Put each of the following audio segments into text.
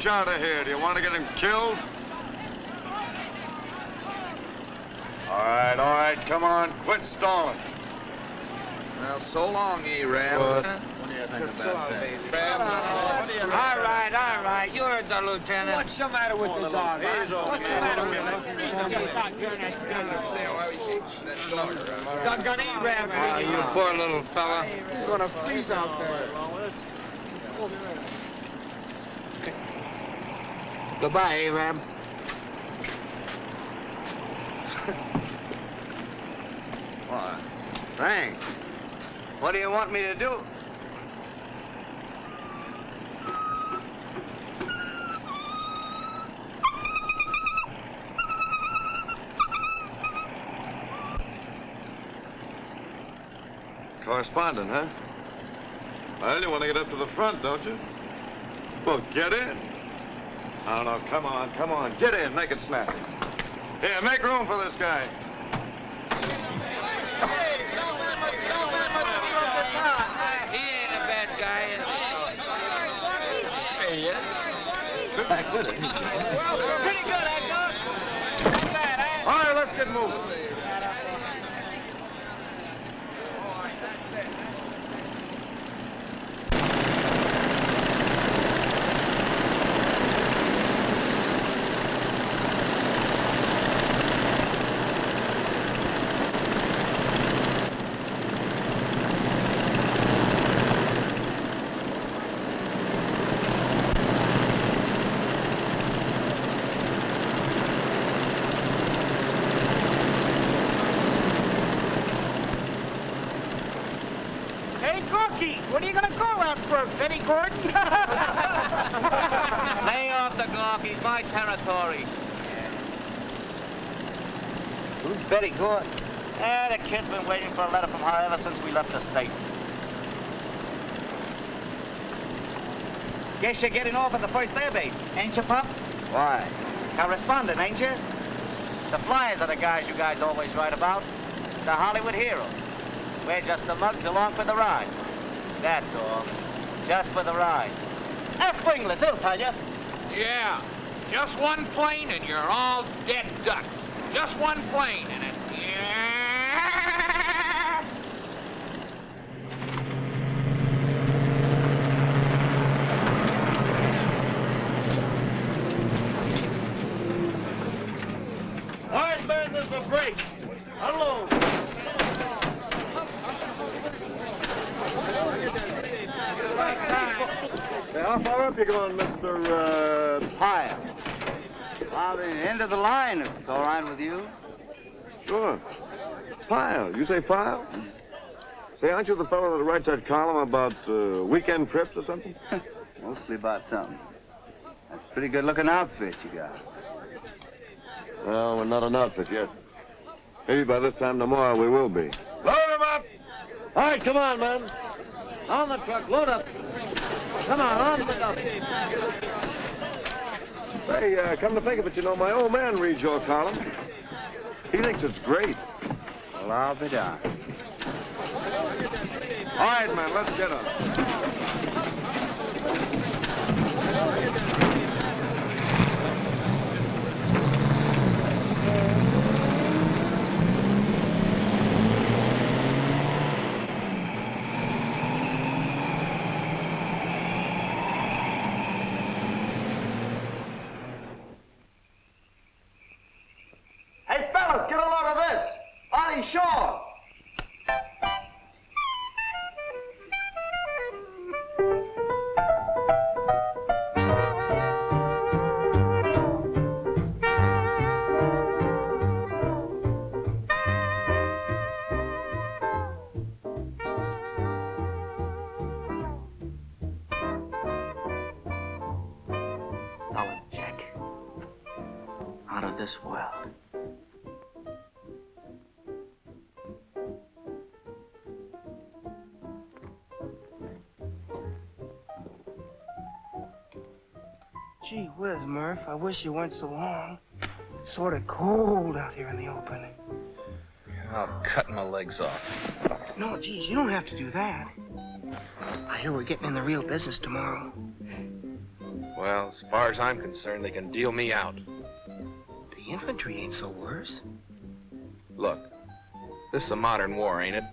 that pooch out of here. Do you want to get him killed? All right, all right, come on, quit stalling. Well, so long, Arab. What do you think about that? All right, all right. You're the lieutenant. What's the matter with the dog? What's the matter with Doggone Arab. Oh, you poor little fella. He's gonna freeze out there. Goodbye, well, thanks. What do you want me to do? Correspondent, huh? Well, you want to get up to the front, don't you? Well, get in. No, no, come on, come on. Get in, make it snappy. Here, make room for this guy. He ain't a bad guy. Hey, yeah. Back with it. Pretty good, I thought. Not bad, eh? All right, let's get moving. Hey, Corky, what are you gonna call that for, Betty Gordon? Lay off the gawky, my territory. Who's Betty Gordon? Eh, the kid's been waiting for a letter from her ever since we left the States. Guess you're getting off at the first airbase, ain't you, Pop? Why? Correspondent, ain't you? The flyers are the guys you guys always write about. The Hollywood heroes. We're just the mugs along for the ride. That's all. Just for the ride. Ask Wingless, he'll tell you. Yeah, just one plane and you're all dead ducks. Just one plane and it's... All right, man, there's a break. Unload. Hey, how far up you going, Mr. Uh, Pyle. Well, the end of the line, if it's all right with you. Sure. Pyle. You say Pyle? Say, aren't you the fellow that writes that column about uh, weekend trips or something? Mostly about something. That's a pretty good looking outfit you got. Well, we're not an outfit yet. Maybe by this time tomorrow we will be. Load him up. All right, come on, man. On the truck, load up. Come on, on the dump. Say, uh, come to think of it, you know, my old man reads your column. He thinks it's great. Well, I'll be darned. All right, man, let's get on. Gee whiz, Murph. I wish you weren't so long. It's sort of cold out here in the open. I'll cut my legs off. No, geez, you don't have to do that. I hear we're getting in the real business tomorrow. Well, as far as I'm concerned, they can deal me out. The infantry ain't so worse. Look, this is a modern war, ain't it?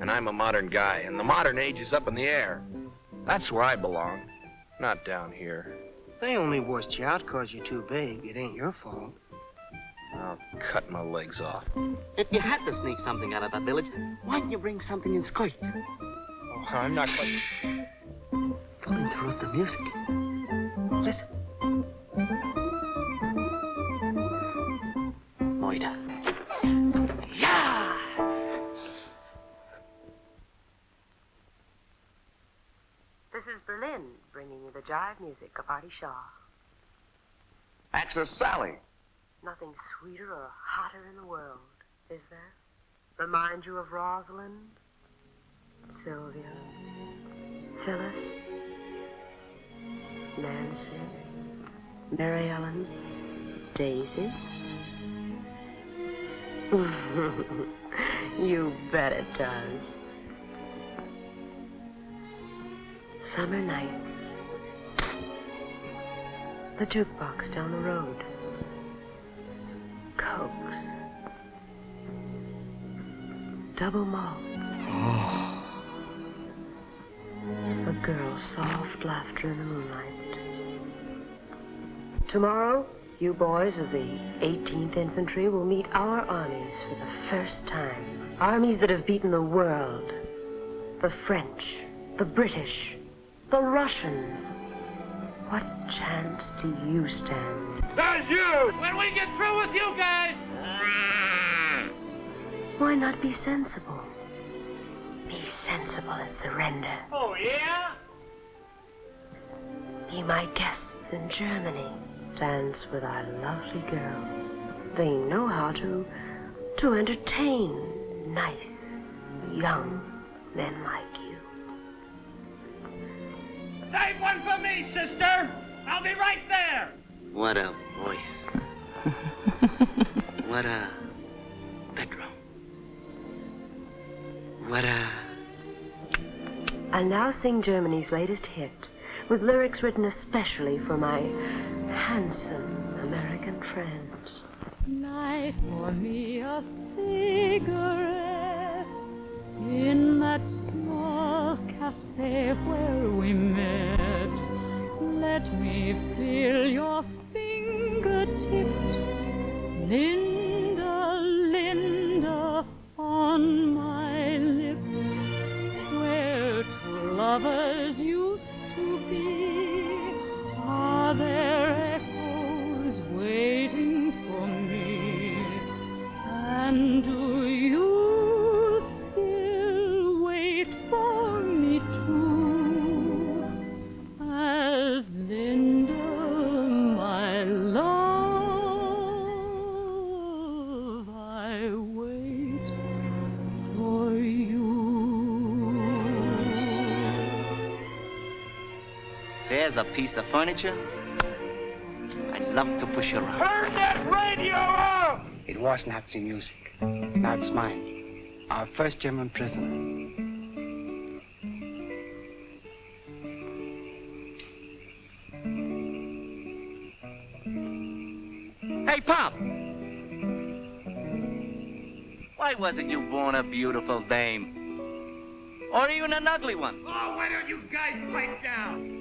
And I'm a modern guy, and the modern age is up in the air. That's where I belong, not down here. They only washed you out 'cause you're too big. It ain't your fault. I'll cut my legs off. If you had to sneak something out of that village, why didn't you bring something in skirts? Oh, I'm not quite. Don't interrupt the music. Listen. Jive music of Artie Shaw. Axis Sally. Nothing sweeter or hotter in the world, is there? Remind you of Rosalind, Sylvia, Phyllis, Nancy, Mary Ellen, Daisy? you bet it does. Summer nights. The jukebox down the road. Cokes. Double malts. Oh. A girl's soft laughter in the moonlight. Tomorrow, you boys of the 18th Infantry will meet our armies for the first time. Armies that have beaten the world. The French, the British, the Russians. What chance do you stand? That's you! When we get through with you guys! Why not be sensible? Be sensible and surrender. Oh, yeah? Be my guests in Germany. Dance with our lovely girls. They know how to to entertain nice young men like you. Save one for me, sister! I'll be right there! What a voice. what a bedroom. What a. I'll now sing Germany's latest hit, with lyrics written especially for my handsome American friends. Light for me a cigarette in that small cafe where we met. Let me feel your fingertips, Linda, Linda, on my lips, where two lovers used to be. Are there echoes waiting for me? And do There's a piece of furniture. I'd love to push around. Turn that radio off! It was Nazi music. Now it's mine. Our first German prisoner. Hey, Pop! Why wasn't you born a beautiful dame? Or even an ugly one? Oh, why don't you guys pipe down?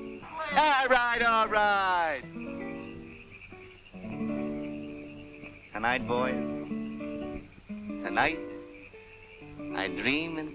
All right, all right. Tonight, boys. Tonight, I dream in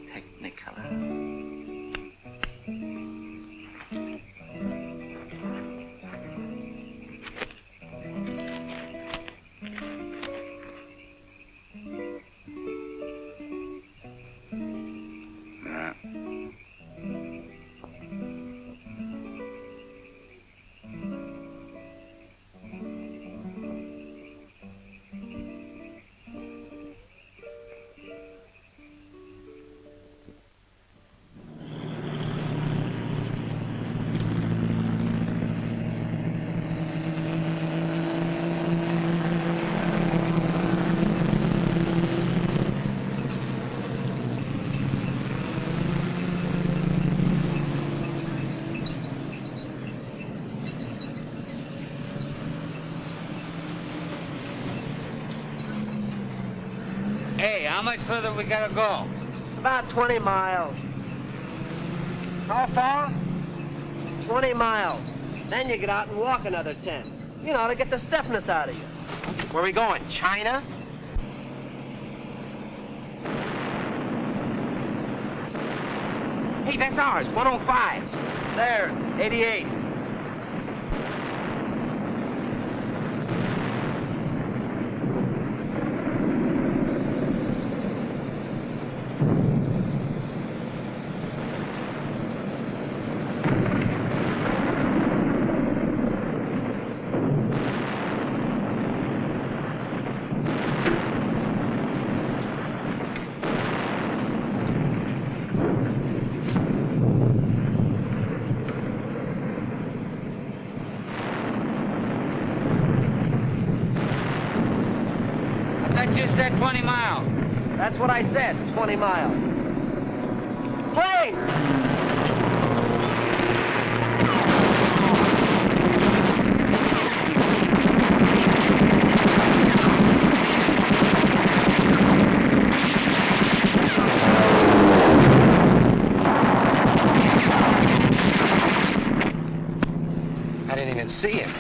further we gotta go? About 20 miles. How far? 20 miles. Then you get out and walk another 10. You know, to get the stiffness out of you. Where we going? China? Hey, that's ours. 105s. There, 88. I thought you said 20 miles. That's what I said, 20 miles. Plane! I didn't even see him.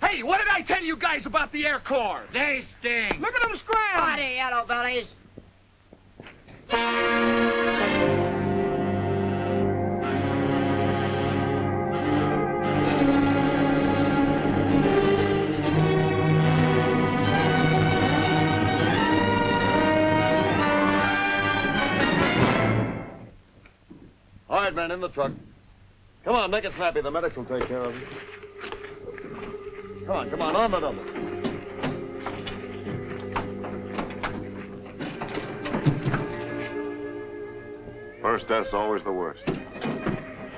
Hey, what did I tell you guys about the Air Corps? They sting. Look at them scram! Body, yellow bellies. All right, man, in the truck. Come on, make it snappy. The medics will take care of you. Come on, come on, on the double. First test's always the worst.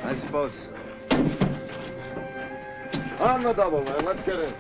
I suppose. On the double, man. Let's get in.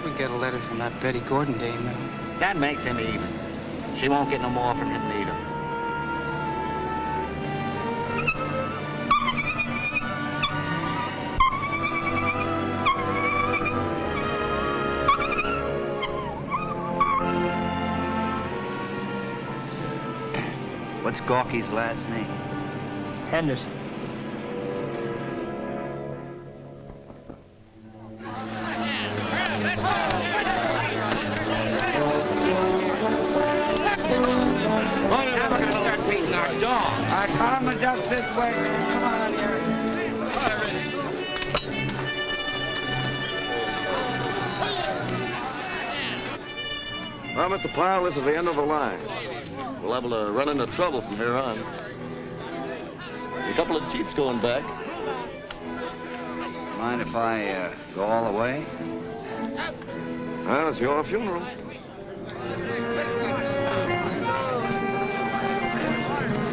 Ever get a letter from that Betty Gordon dame now. That makes him even. She won't get no more from him neither. What's Gawky's last name? Henderson. Well, Mr. Pyle, this is the end of the line. We'll have to run into trouble from here on. A couple of jeeps going back. Mind if I uh, go all the way? Well, it's your funeral. All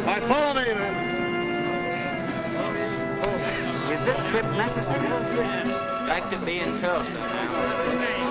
right, follow me, man. Is this trip necessary? Back to being Tulsa now.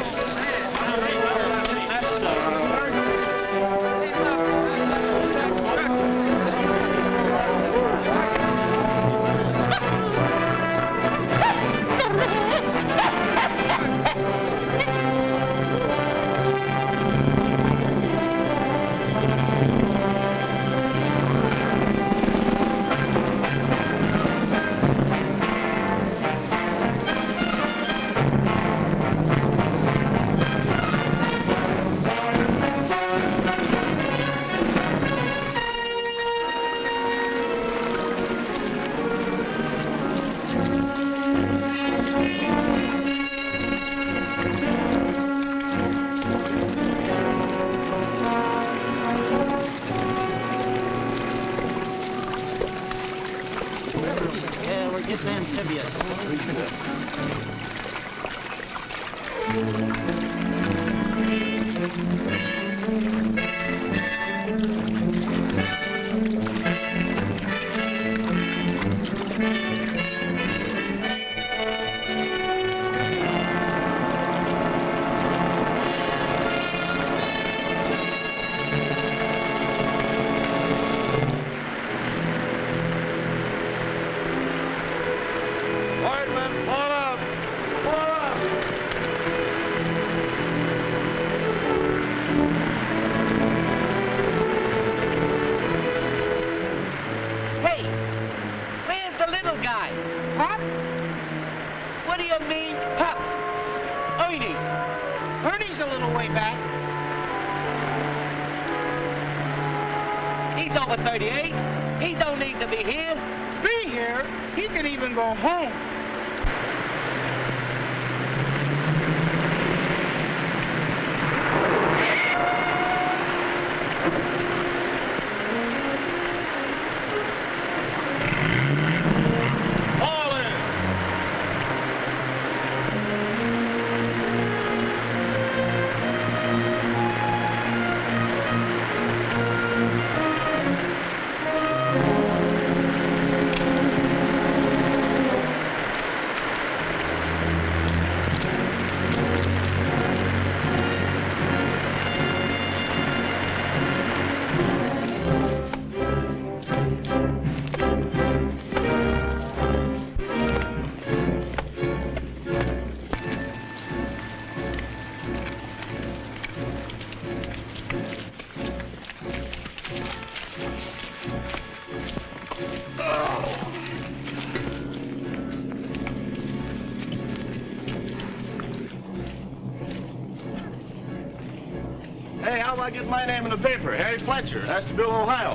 Hey, how about getting my name in the paper? Harry Fletcher, Ashtabula, Ohio.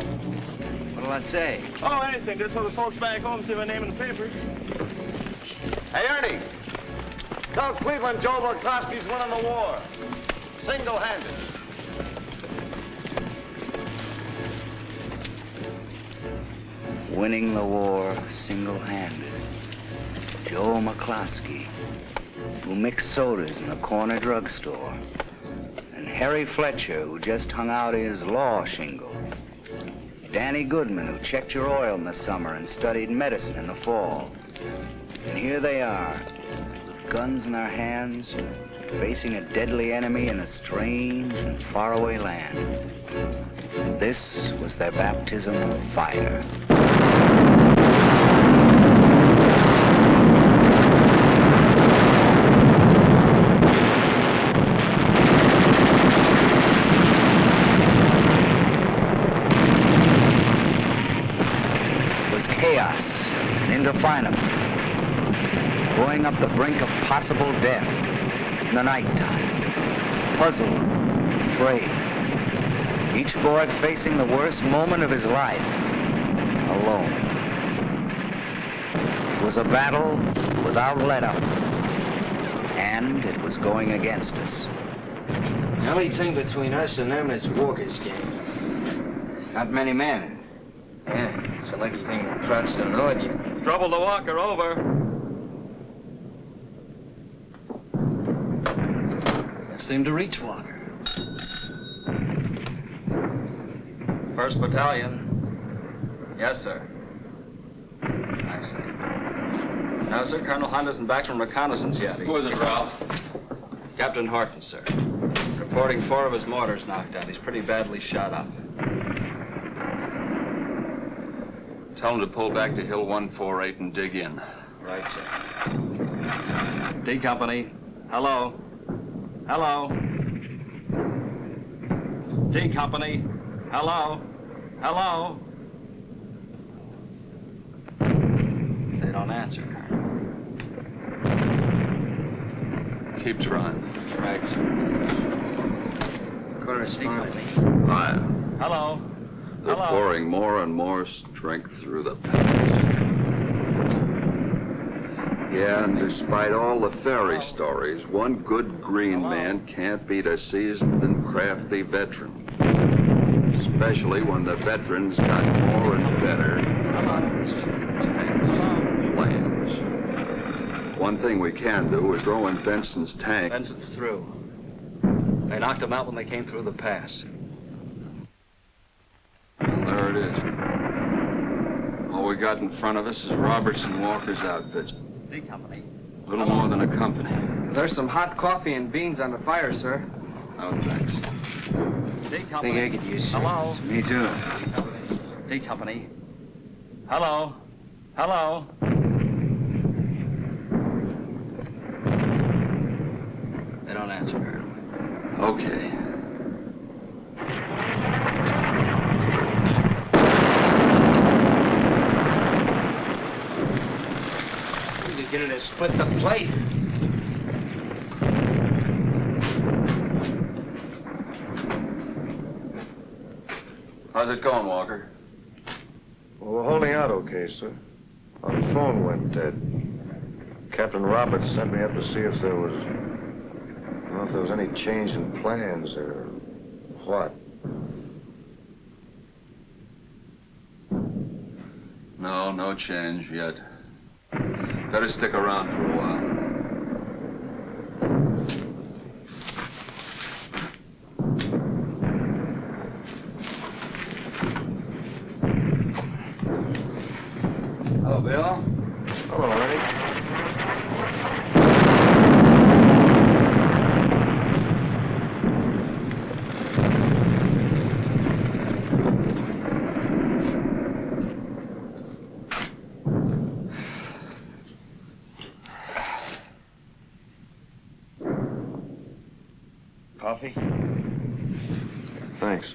What'll I say? Oh, anything, just so the folks back home see my name in the paper. Hey, Ernie! Tell Cleveland Joe Burkowski's winning the war. Single-handed. Winning the war single-handed. Joe McCloskey, who mixed sodas in the corner drugstore. Harry Fletcher, who just hung out his law shingle. Danny Goodman, who checked your oil in the summer and studied medicine in the fall. And here they are, with guns in their hands, facing a deadly enemy in a strange and faraway land. This was their baptism of fire. It was chaos and indefinable, going up the brink of possible death in the nighttime, puzzled, afraid. Each boy facing the worst moment of his life, alone. It was a battle without let-up, and it was going against us. The only thing between us and them is Walker's gang. Not many men. Yeah, it's a lucky thing that Krauts don't know it yet. Trouble to Walker, over. Seem to reach Walker. First Battalion. Yes, sir. I see. No, sir, Colonel Hunt isn't back from reconnaissance yet. Who is it, Ralph? Captain Horton, sir. Reporting four of his mortars knocked out. He's pretty badly shot up. Tell him to pull back to Hill 148 and dig in. Right, sir. D Company. Hello. Hello. D Company. Hello. Hello. They don't answer, Colonel. Keep trying. Right, sir. Correspondent. Fire. Hello. They're Hello. pouring more and more strength through the pass. Yeah, and despite all the fairy stories, one good green man can't beat a seasoned and crafty veteran. Especially when the veterans got more and better guns, tanks, plans. One thing we can do is throw in Benson's tank. Benson's through. They knocked him out when they came through the pass. Well, there it is. All we got in front of us is Robertson Walker's outfits. D Company. Little more than a company. There's some hot coffee and beans on the fire, sir. Oh, thanks. D Think Company. I could use Hello. service. Me too. D Company. D Company. Hello. Hello. They don't answer. Okay. We could get her to split the plate. How's it going, Walker? Well, we're holding out okay, sir. Our phone went dead. Captain Roberts sent me up to see if there was... Well, if there was any change in plans or what. No, no change yet. Better stick around for a while. Hello, Bill. Hello, Ernie. Coffee? Thanks.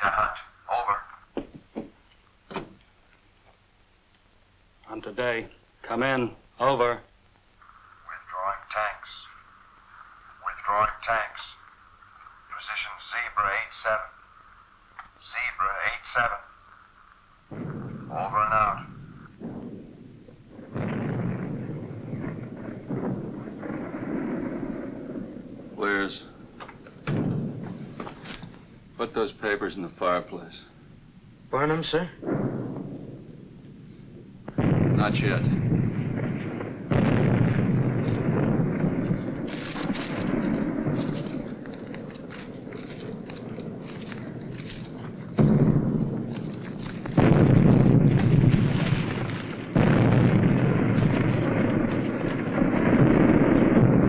Data Hunt. Over. On today. Come in. Over. Withdrawing tanks. Withdrawing tanks. Position Zebra 87. Zebra 87. Over and out. Clears. Put those papers in the fireplace. Burn 'em, sir? Not yet.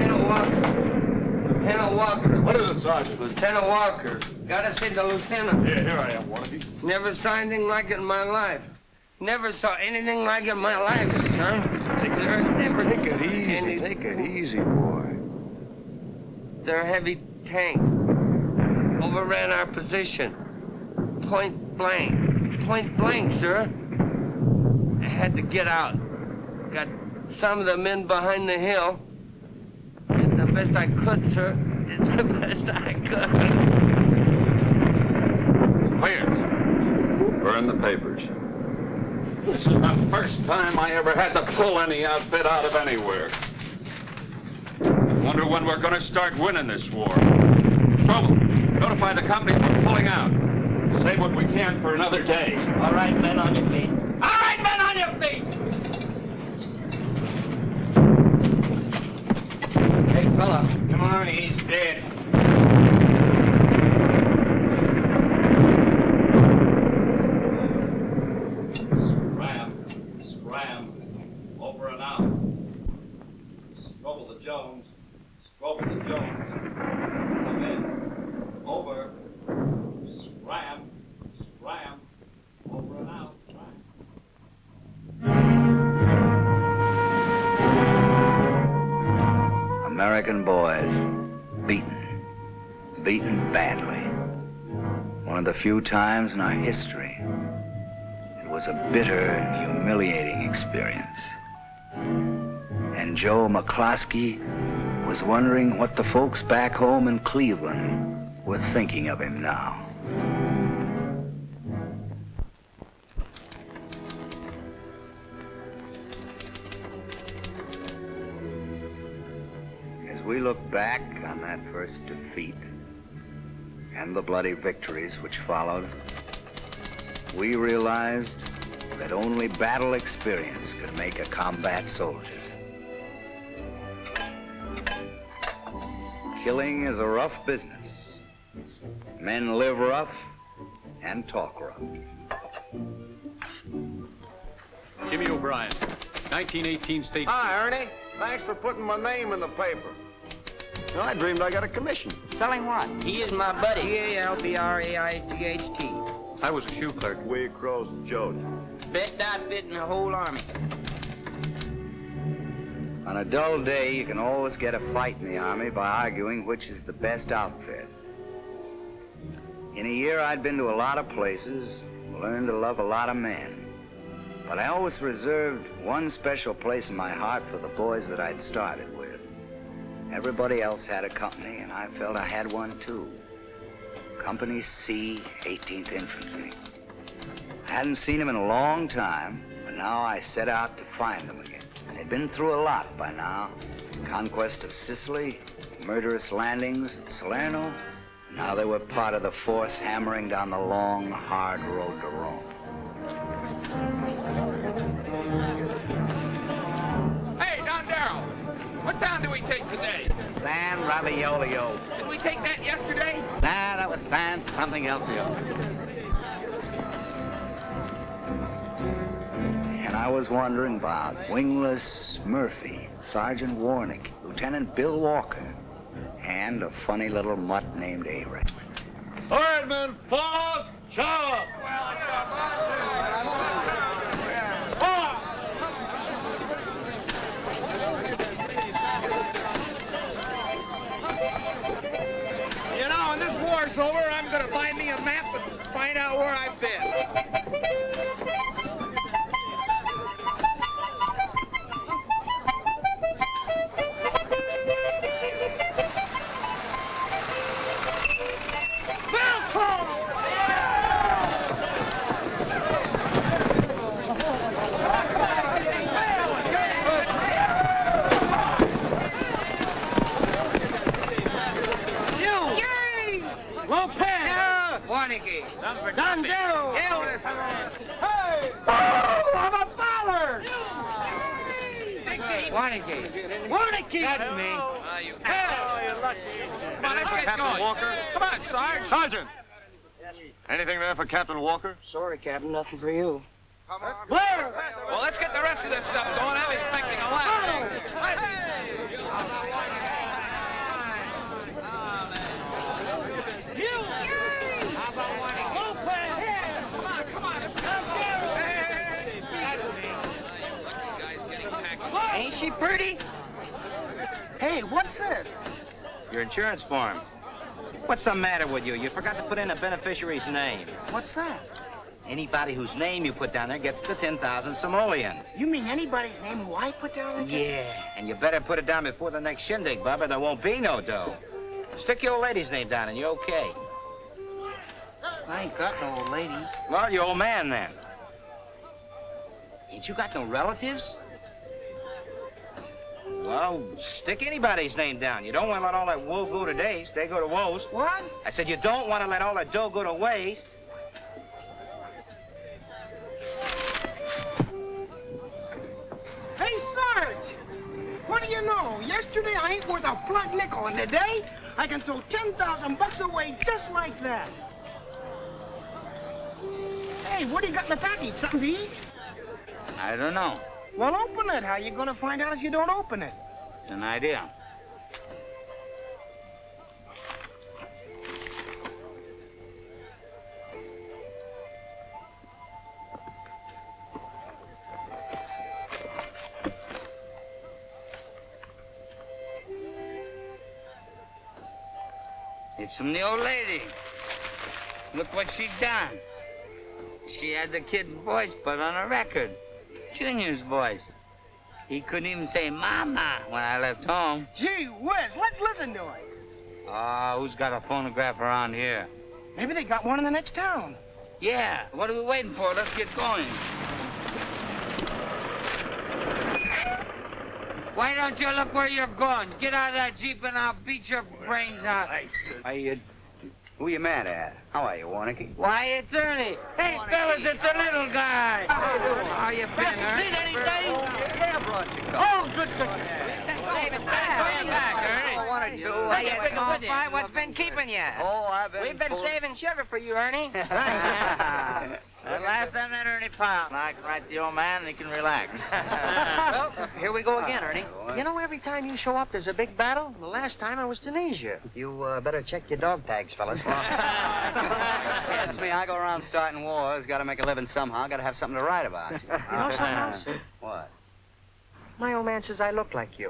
Lieutenant Walker. Lieutenant Walker. What is it, Sergeant? Lieutenant Walker. Gotta see the lieutenant. Yeah, here I am, one of you. Never saw anything like it in my life. Never saw anything like it in my life, son. There's never Take it easy. any- Take it easy, boy. They're heavy tanks. Overran our position. Point blank. Point blank, sir. I had to get out. Got some of the men behind the hill. Did the best I could, sir. Did the best I could. Clear. Burn the papers. This is the first time I ever had to pull any outfit out of anywhere. Wonder when we're gonna start winning this war. Trouble. Notify the companies we're pulling out. Save what we can for another day. All right, men on your feet. All right, men on your feet! Hey, fella. Come on, he's dead. American boys, beaten. Beaten badly. One of the few times in our history. It was a bitter and humiliating experience. And Joe McCloskey was wondering what the folks back home in Cleveland were thinking of him now. We look back on that first defeat and the bloody victories which followed, we realized that only battle experience could make a combat soldier. Killing is a rough business. Men live rough and talk rough. Jimmy O'Brien, 1918 State Hi, Ernie. Thanks for putting my name in the paper. You know, I dreamed I got a commission. Selling what? He is my buddy. G-A-L-B-R-A-I-G-H-T. I was a shoe clerk. We crows Joe. Best outfit in the whole army. On a dull day, you can always get a fight in the Army by arguing which is the best outfit. In a year, I'd been to a lot of places, learned to love a lot of men. But I always reserved one special place in my heart for the boys that I'd started with. Everybody else had a company, and I felt I had one too. Company C, 18th Infantry. I hadn't seen them in a long time, but now I set out to find them again. They'd been through a lot by now. Conquest of Sicily, murderous landings at Salerno. Now they were part of the force hammering down the long, hard road to Rome. What town do we take today? San Raviolio. Did we take that yesterday? Nah, that was San something else here. And I was wondering about Wingless Murphy, Sergeant Warnick, Lieutenant Bill Walker, and a funny little mutt named A-Ray. All right, men. Forward. Shout. You war's over, I'm gonna buy me a map and find out where I've been. Lopez! Warnicki. Dondaro! Hey! Oh, I'm a fowler! Warnicki. Warnicki! That's me. Oh, you're lucky. Come on, let's get Captain going. Walker? Come on, Sarge. Sergeant. Anything there for Captain Walker? Sorry, Captain, nothing for you. Come on. Blair! Well, let's get the rest of this stuff going. I'm expecting a laugh. Ain't she pretty? Hey, what's this? Your insurance form. What's the matter with you? You forgot to put in a beneficiary's name. What's that? Anybody whose name you put down there gets the 10,000 simoleons. You mean anybody's name who I put down there? Yeah, and you better put it down before the next shindig, Bubba. There won't be no dough. Stick your old lady's name down and you're okay. I ain't got no old lady. Well, you're old man then. Ain't you got no relatives? Well, stick anybody's name down. You don't want to let all that wool go to waste. They go to woes. What? I said you don't want to let all that dough go to waste. Hey, Sarge! What do you know? Yesterday I ain't worth a plug nickel, and today I can throw 10,000 bucks away just like that. Hey, what do you got in the package? Something to eat? I don't know. Well, open it. How you gonna find out if you don't open it? It's An idea. It's from the old lady. Look what she's done. She had the kid's voice put on a record. Junior's voice. He couldn't even say mama when I left home. Gee whiz, let's listen to it. Ah, who's got a phonograph around here? Maybe they got one in the next town. Yeah, what are we waiting for? Let's get going. Why don't you look where you're going? Get out of that Jeep and I'll beat your brains out. I, uh, who you mad at? How are you, Warnicki? Why, it's Ernie. Hey, fellas, it's the little guy. How you been, Ernie? Seen anything? Oh, yeah, brought you Oh, good, good. Save it back. Save it back, Ernie. I wanted to. Well, I you guess big I'll- old what's been keeping you? Oh, I've been. We've been saving sugar for you, Ernie. the last time that Ernie pound, I can write the old man and he can relax. well, here we go again, Ernie. You know, every time you show up, there's a big battle. The last time I was Tunisia. You uh, better check your dog tags, fellas. That's me. I go around starting wars. Got to make a living somehow. Got to have something to write about. You know something else? What? My old man says I look like you.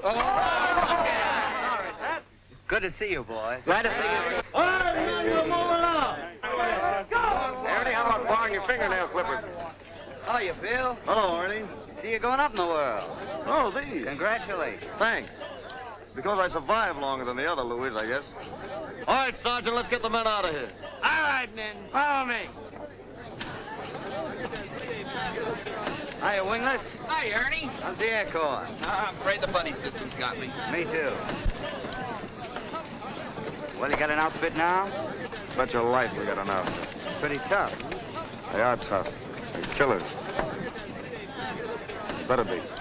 Good to see you, boys. Glad to see you. All right, you move along. Ernie, how about borrowing your fingernail clippers? Oh, you, Bill? Hello, Ernie. See you going up in the world. Oh, these. Congratulations. Thanks. It's because I survived longer than the other Louis, I guess. All right, Sergeant, let's get the men out of here. All right, men, follow me. Hiya, Wingless. Hi, Ernie. How's the air corps? I'm afraid the buddy system's got me. Me too. Well, you got an outfit now? Bet your life we got an outfit. Pretty tough. They are tough. They're killers. Better be.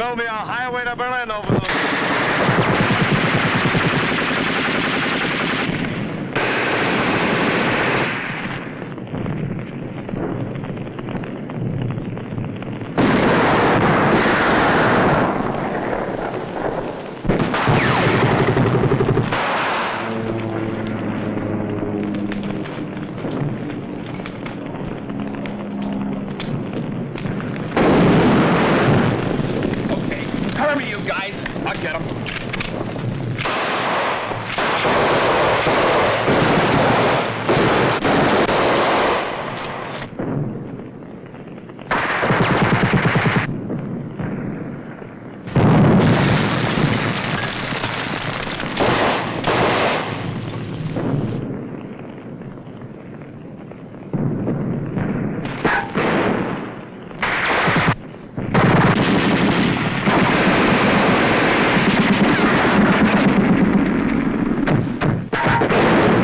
Build me a highway to Berlin over those. Okay, cover me, you guys. I'll get him.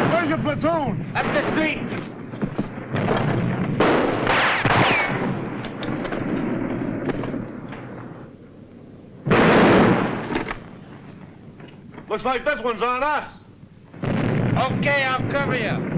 Where's your platoon? Up the street. Looks like this one's on us. Okay, I'll cover you.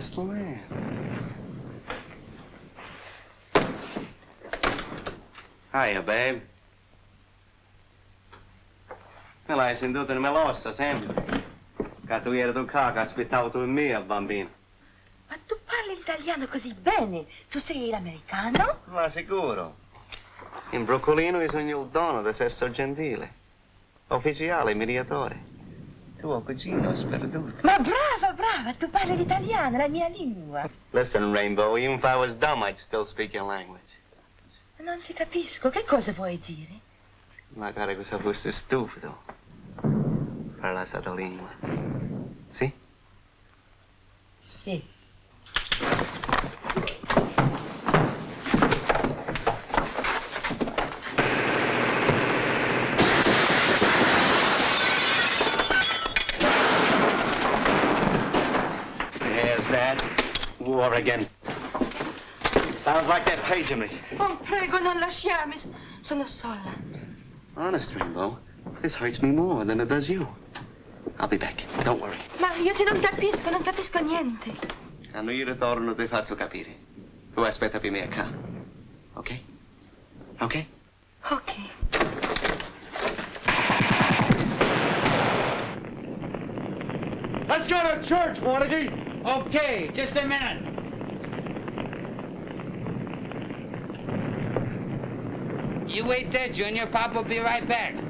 Promised land. Hiya, babe. Me l'hai sentito nella ossa, sempre. Che tu eri tu qua, che aspettavo tu e mia, bambino. Ma tu parli italiano così bene. Tu sei l'americano? Ma sicuro. In broccolino che sogno il dono di sesso gentile. Ufficiale, mediatore. Tuo cugino sperduto. Ma brava, brava, tu parli l'italiano, la mia lingua. Listen, Rainbow, even if I was dumb, I'd still speak your language. Non ti capisco, che cosa vuoi dire? Magari cosa fosse stupido. Per la stata lingua. Sì? Sì. War again. Sounds like that page of me. Oh, prego, non lasciarmi. Sono sola. Honest, Rainbow, this hurts me more than it does you. I'll be back. Don't worry. Ma io ti non capisco, non capisco niente. Quando io ritorno ti faccio capire. Tu aspetta per me qua. Ok? Ok? Ok. Let's go to church, Warnicki. Okay, just a minute. You wait there, Junior. Pop will be right back.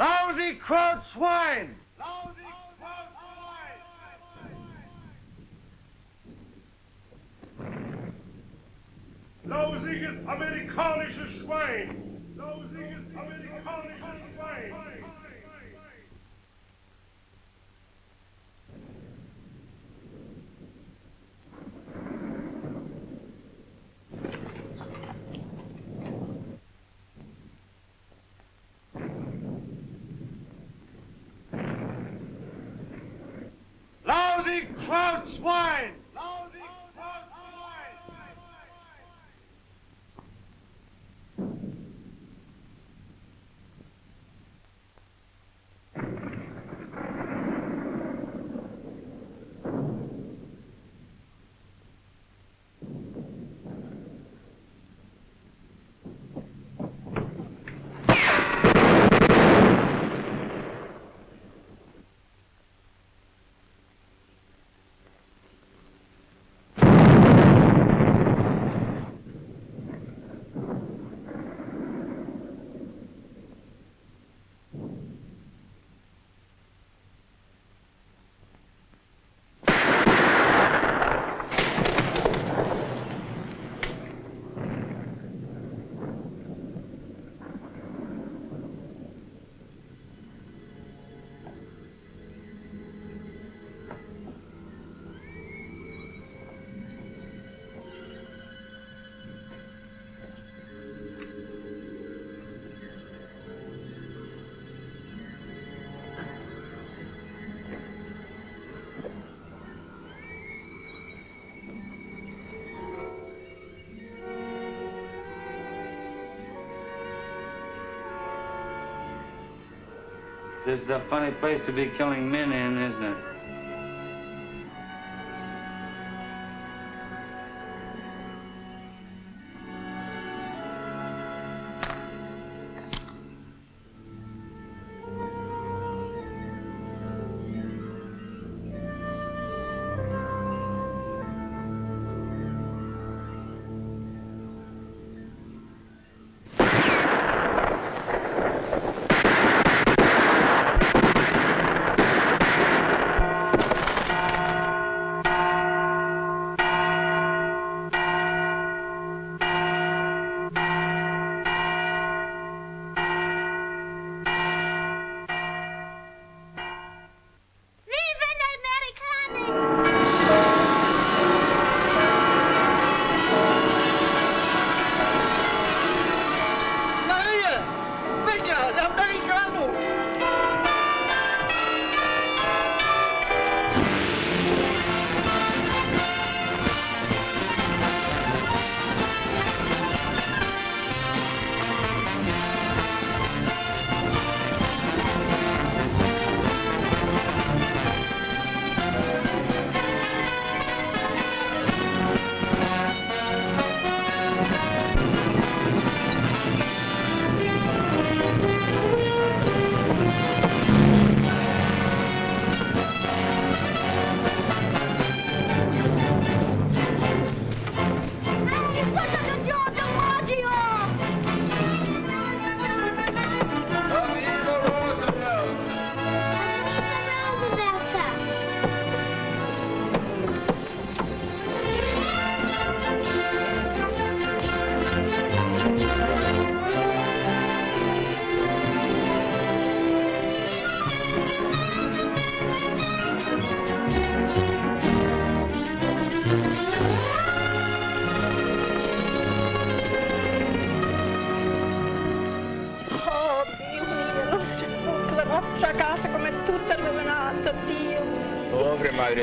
Lousy crowd swine. This is a funny place to be killing men in, isn't it?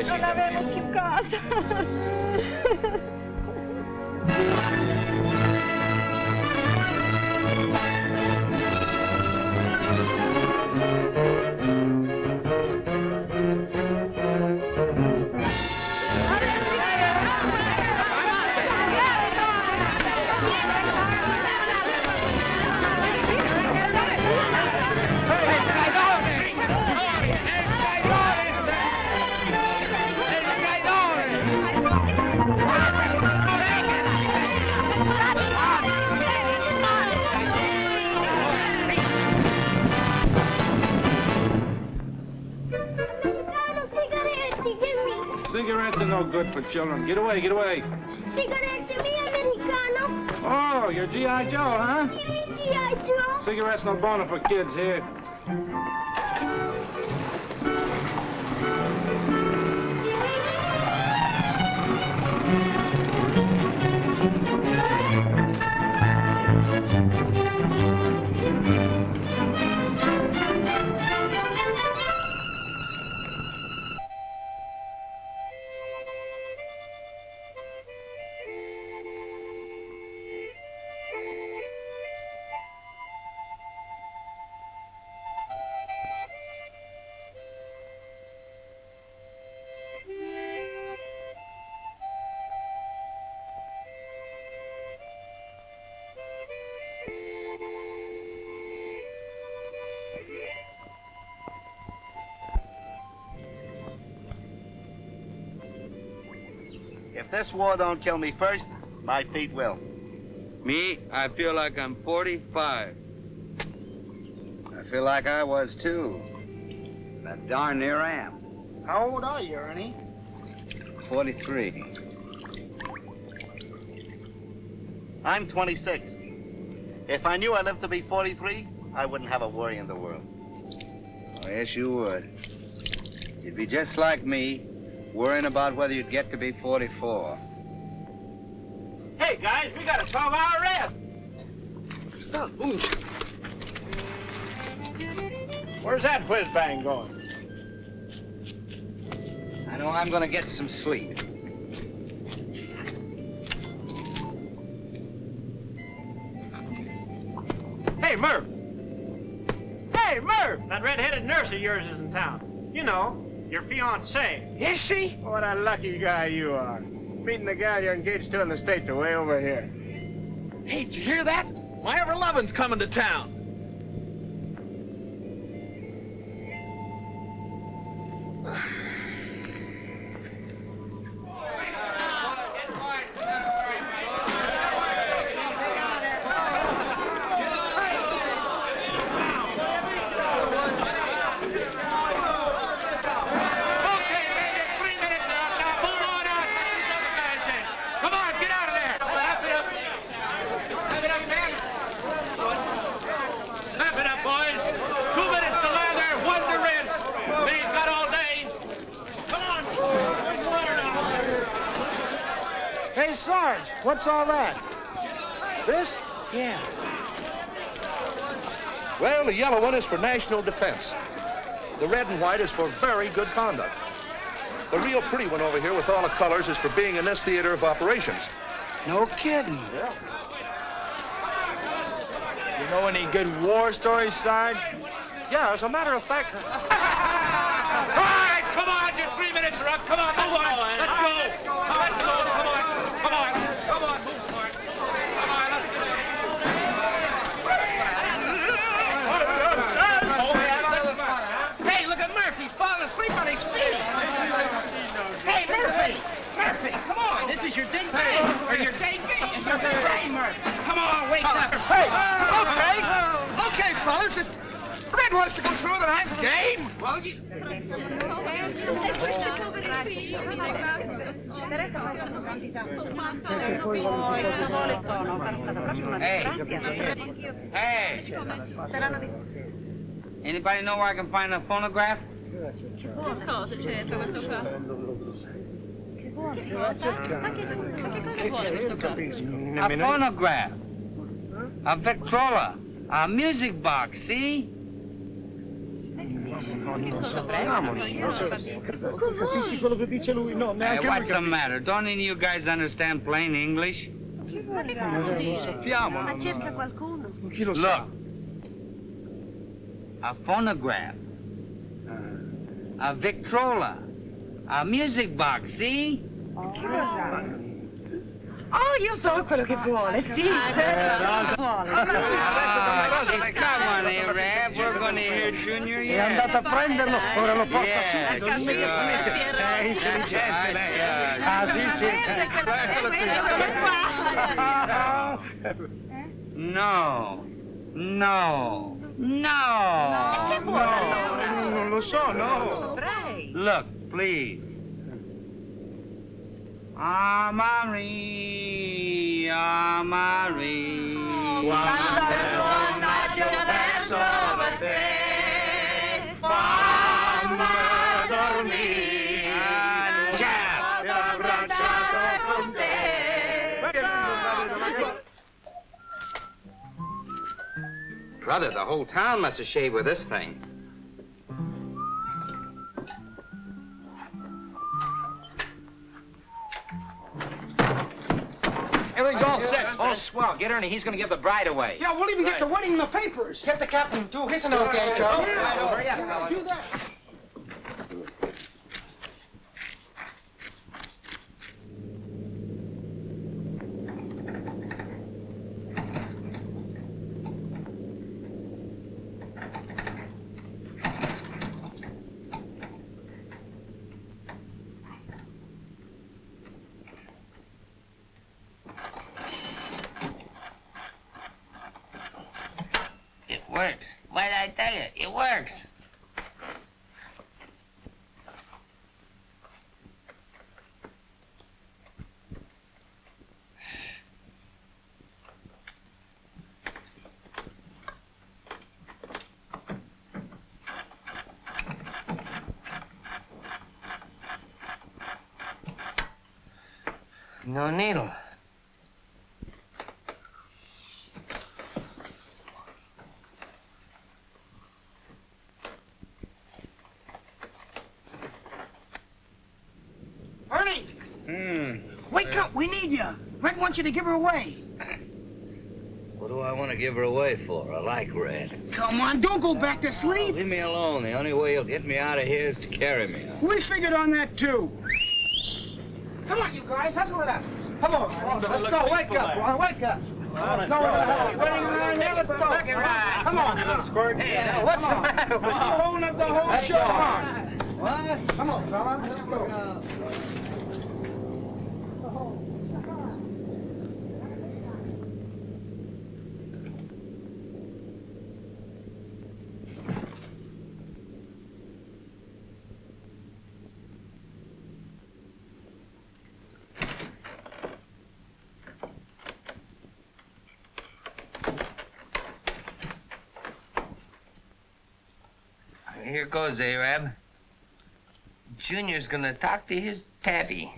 谢谢 children. Get away, get away. me. Sigaretti, mi americano. Oh, you're G.I. Joe, huh? G.I. Joe. Cigarettes no boner for kids here. If this war don't kill me first, my feet will. Me, I feel like I'm 45. I feel like I was too. I darn near am. How old are you, Ernie? 43. I'm 26. If I knew I lived to be 43, I wouldn't have a worry in the world. Oh, yes, you would. You'd be just like me, worrying about whether you'd get to be 44. Hey, guys, we got a 12-hour rest. Stop. Where's that whiz bang going? I know I'm gonna get some sleep. Hey, Murph. Hey, Murph! That red-headed nurse of yours is in town. You know, your fiancée. Is she? What a lucky guy you are. Meeting the gal you're engaged to in the States are way over here. Hey, did you hear that? My ever lovin's coming to town. One is for national defense. The red and white is for very good conduct. The real pretty one over here with all the colors is for being in this theater of operations. No kidding. Yeah. You know any good war stories, Sarge? Yeah, as a matter of fact. All right, come on, your three minutes are up. Come on, move on. Let's go. Let's go. Come on. Come on. Come on, move for it. Come on, let's do it. Hey, look at Murphy. He's falling asleep on his feet. Hey, Murphy. Murphy, come on. This is your date day. Or your date day. Your date day, Murphy. Come on, wake up. Hey, okay. Okay, fellas. If Red wants to go through, then I'm game. Well, you... Hey! Anybody know where I can find a phonograph? Cosa cerca questo qua? Che cosa? Ma che, ma che cosa vuole questo qua? A phonograph. A Victrola. A music box, see? Capisci quello che dice lui? No, Hey, what's the matter? Don't any of you guys understand plain English? Ma che cosa dice? Sappiamo. Ma cerca qualcuno. Chi lo Look. A phonograph. A Victrola. A music box, see? Oh, io so quello che vuole, sì. Ah, come on here, Rab. We're going to hear Junior È yet. andato a prenderlo, ora lo porta Yeah, su. sure. È intelligente lei. eh. Ah, sì, sì. No. No. No. No, non lo so, no. Look, please. Già abbracciato con te. Brother, the whole town must have shaved with this thing. Everything's all set. All swell. Get Ernie. He's going to give the bride away. Yeah, we'll even get the wedding in the papers. Get the captain, too. Listen, okay, Joe. Oh, Hurry up, fellas. Do that. It works. Why did I tell you? It works. No needle. Ernie, Hmm. wake up. We need you. Red wants you to give her away. What do I want to give her away for? I like red. Come on, don't go back to sleep. Leave me alone. The only way you'll get me out of here is to carry me out. We figured on that too. Come on, you guys, hustle it up. Come on, let's go. Wake up, Ron. Wake up. Let's go. Running around there. Let's go. Come on. Squirt. Hey, now, what's the matter with you? Holding up the whole show. Come on. What? Come on, fella. Let's go. Here goes, Arab. Junior's gonna talk to his pappy.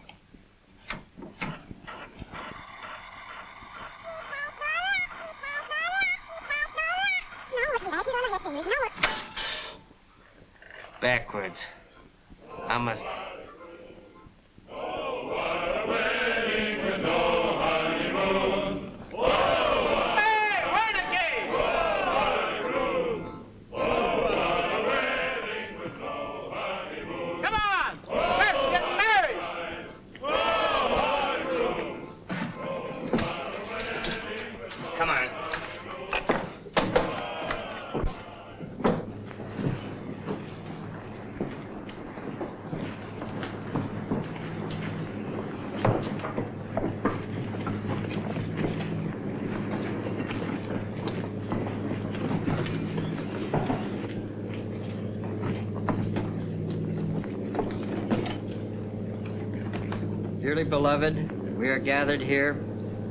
Beloved, we are gathered here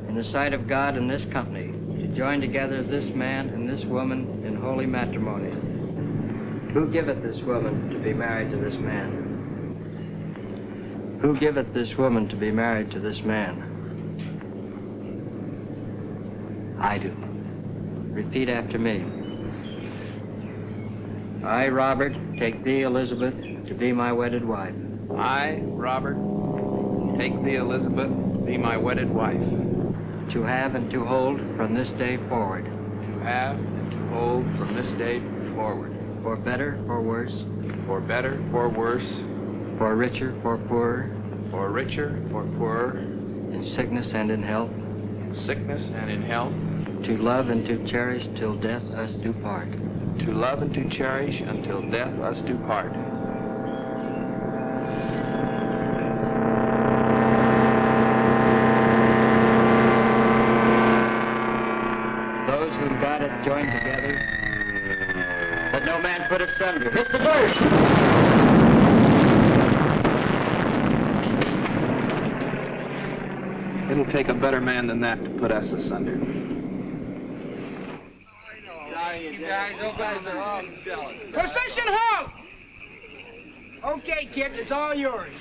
in the sight of God and this company to join together this man and this woman in holy matrimony. Who giveth this woman to be married to this man? Who giveth this woman to be married to this man? I do. Repeat after me. I, Robert, take thee, Elizabeth, to be my wedded wife. I, Robert, take thee, Elizabeth, be my wedded wife. To have and to hold from this day forward. To have and to hold from this day forward. For better, for worse. For better, for worse. For richer, for poorer. For richer, for poorer. In sickness and in health. In sickness and in health. To love and to cherish till death us do part. To love and to cherish until death us do part. Those who got it joined together. Let no man put. Hit the bird! It'll take a better man than that to put us asunder. Position halt. Okay, kids, it's all yours.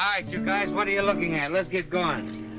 All right, you guys, what are you looking at? Let's get going.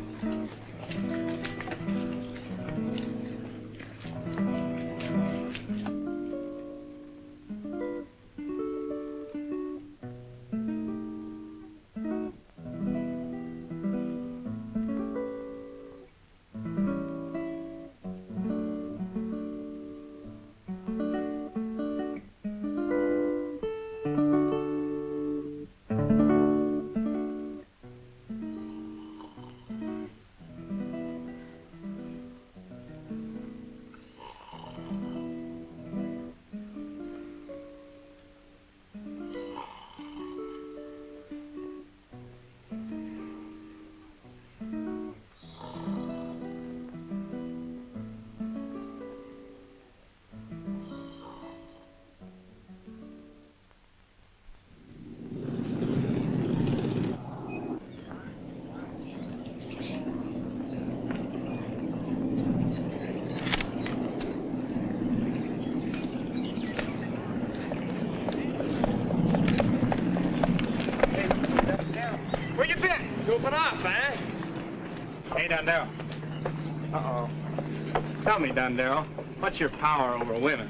Dundell, what's your power over women?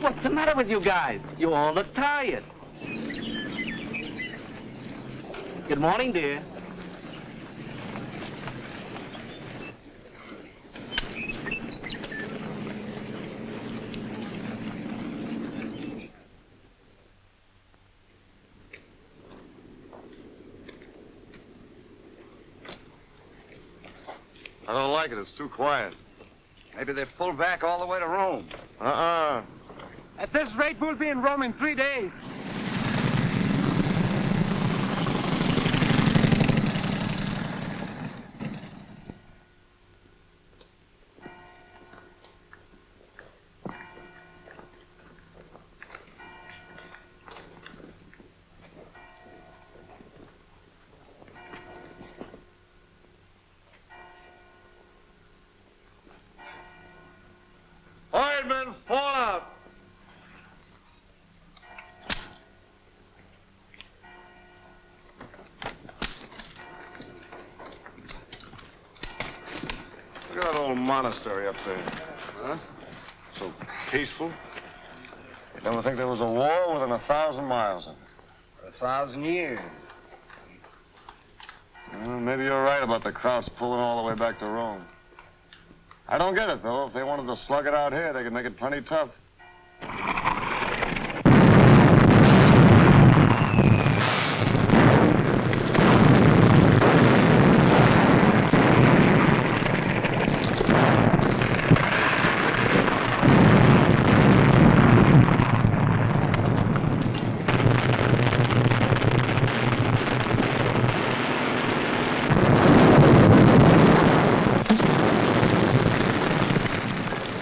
What's the matter with you guys? You all look tired. Good morning, dear. It's too quiet. Maybe they pulled back all the way to Rome. Uh-uh. At this rate, we'll be in Rome in three days. Monastery up there. Huh? So peaceful. You don't think there was a war within a thousand miles of it? For a thousand years. Well, maybe you're right about the Krauts pulling all the way back to Rome. I don't get it, though. If they wanted to slug it out here, they could make it plenty tough.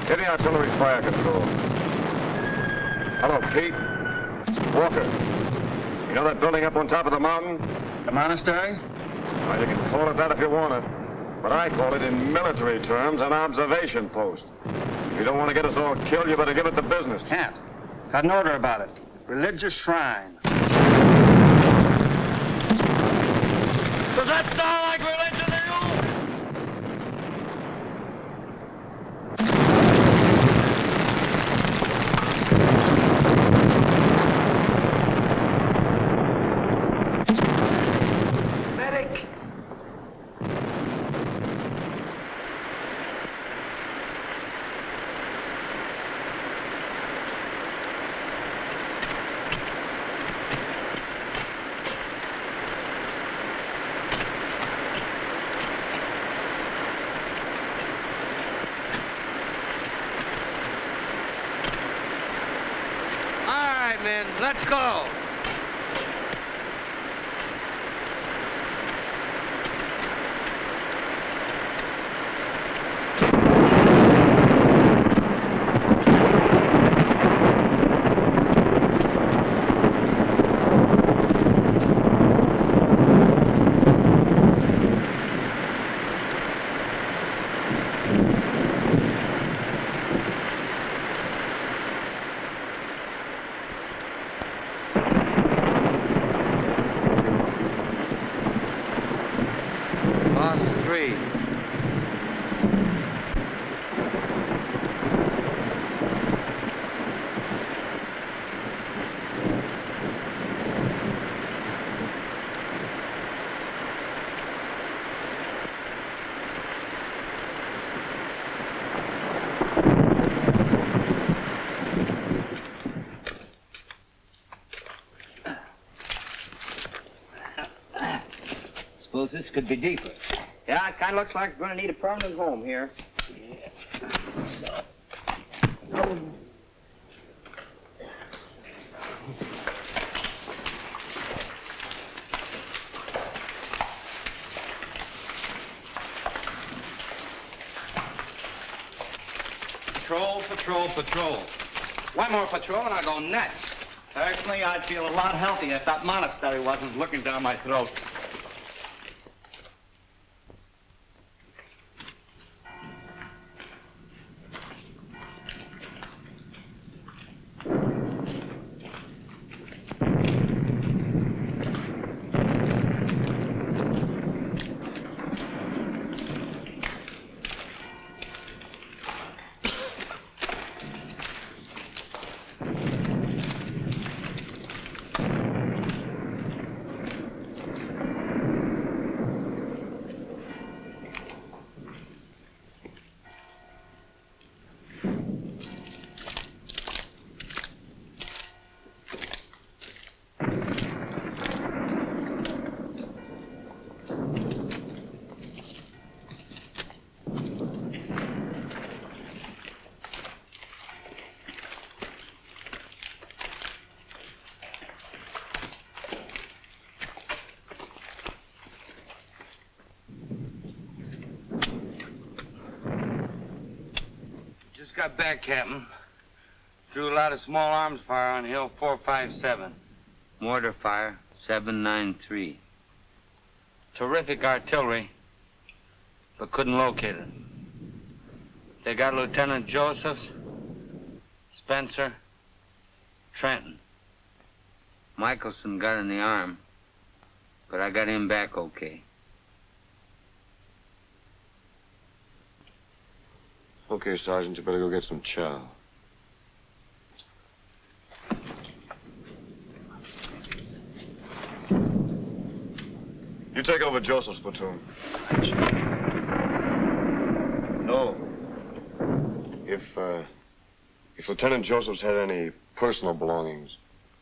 Get the artillery fire control. Hello, Pete. Walker. You know that building up on top of the mountain? The monastery? Well, you can call it that if you want to. But I call it in military terms an observation post. If you don't want to get us all killed, you better give it the business. Can't. Got an order about it. Religious shrine. Does that sound this could be deeper. Yeah, it kind of looks like we're going to need a permanent home here. Yeah. So, Patrol, patrol, patrol. One more patrol and I'll go nuts. Personally, I'd feel a lot healthier if that monastery wasn't looking down my throat. Got back, Captain. Threw a lot of small arms fire on Hill 457. Mortar fire, 793. Terrific artillery, but couldn't locate it. They got Lieutenant Josephs, Spencer, Trenton. Michelson got in the arm, but I got him back okay. Okay, Sergeant, you better go get some chow. You take over Joseph's platoon. No. If, uh, if Lieutenant Joseph's had any personal belongings,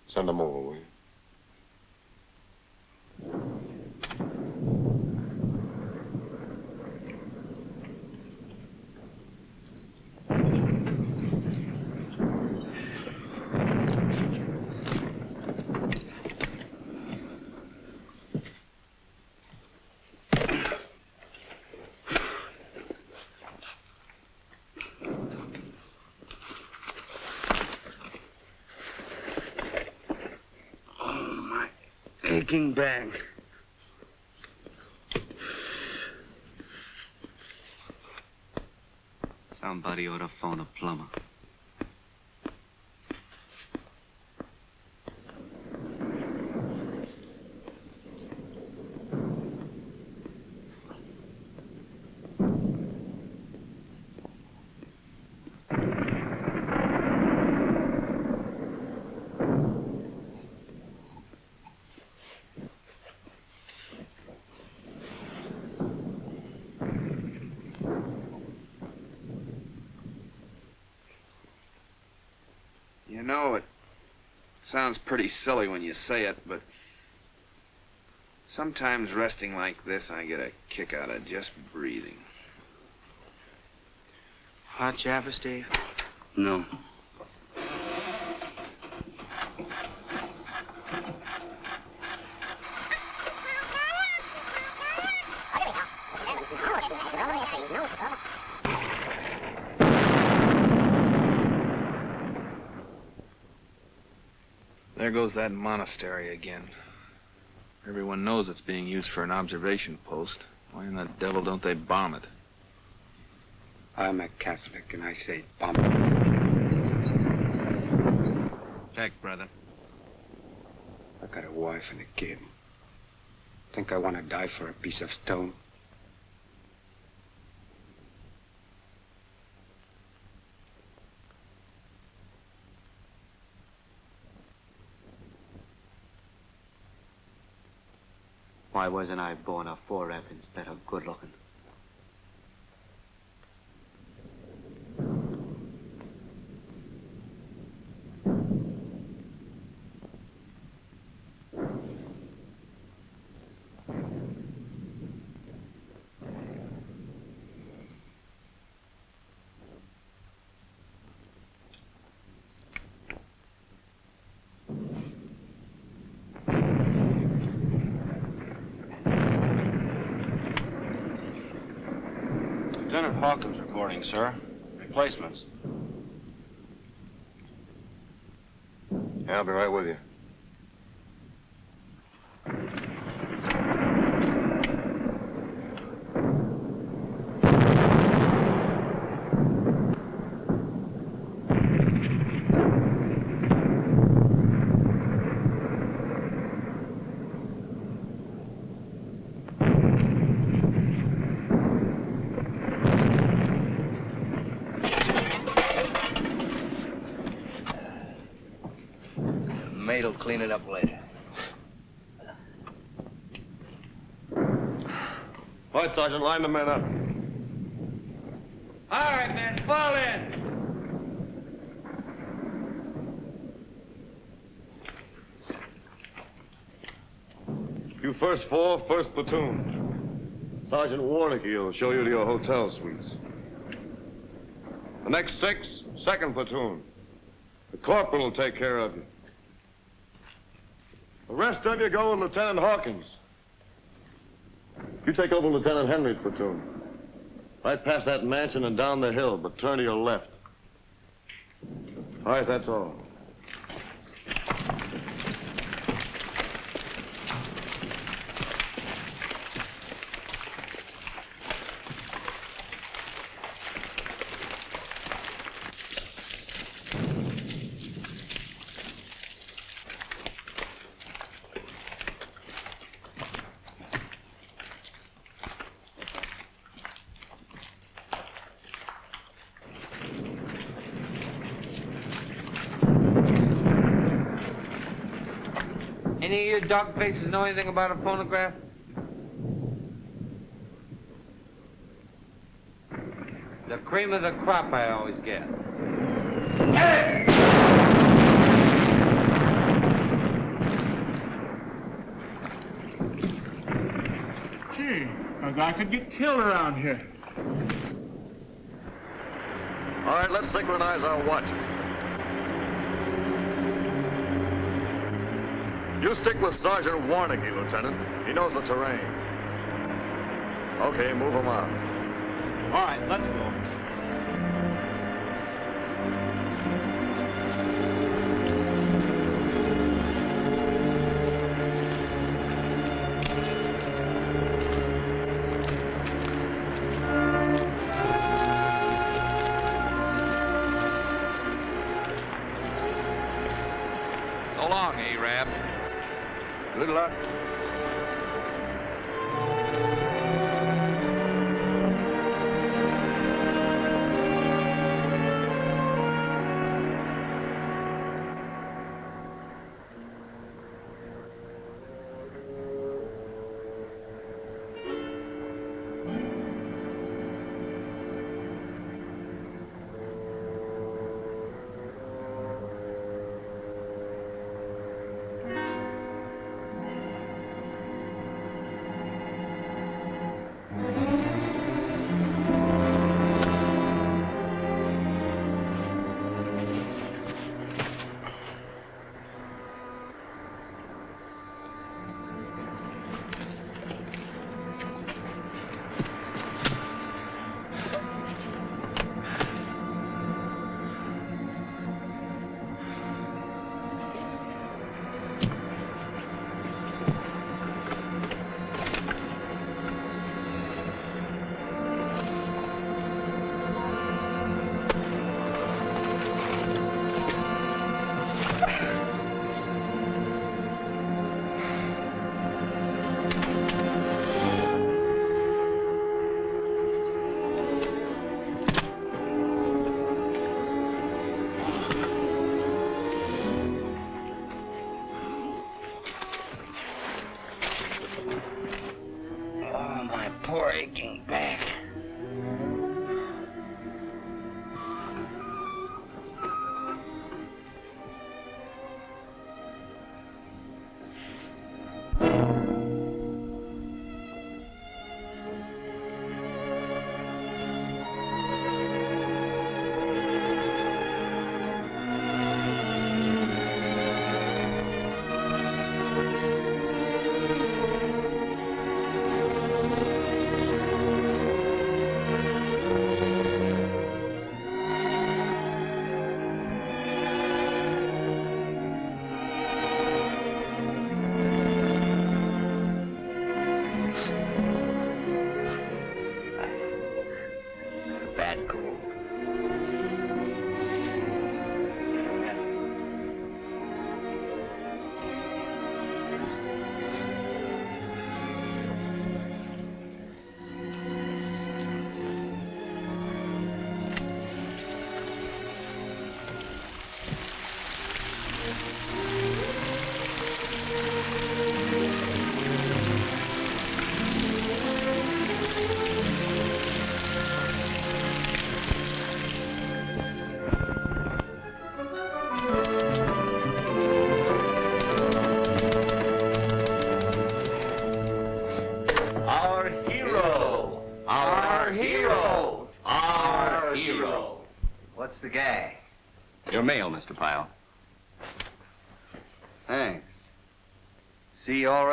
send them over, will you? Oh, my Somebody ought to phone a plumber. You know, it sounds pretty silly when you say it, but sometimes resting like this, I get a kick out of just breathing. Hot chopper, Steve? No. That monastery again. Everyone knows it's being used for an observation post. Why in the devil don't they bomb it? I'm a Catholic, and I say bomb. It. Check, brother. I got a wife and a kid. Think I want to die for a piece of stone? Why wasn't I born a 4F instead of good Hawkins reporting, sir. Replacements. Yeah, I'll be right with you. Clean it up later. All right, Sergeant, line the men up. All right, men, fall in. You first four, first platoon. Sergeant Warnicki will show you to your hotel suites. The next six, second platoon. The corporal will take care of you. The rest of you go with Lieutenant Hawkins. You take over Lieutenant Henry's platoon. Right past that mansion and down the hill, but turn to your left. All right, that's all. Any of dog faces know anything about a phonograph? The cream of the crop I always get. Hey! Gee, a guy could get killed around here. All right, let's synchronize our watch. You stick with Sergeant Warnicki, Lieutenant. He knows the terrain. Okay, move him out. All right, let's go.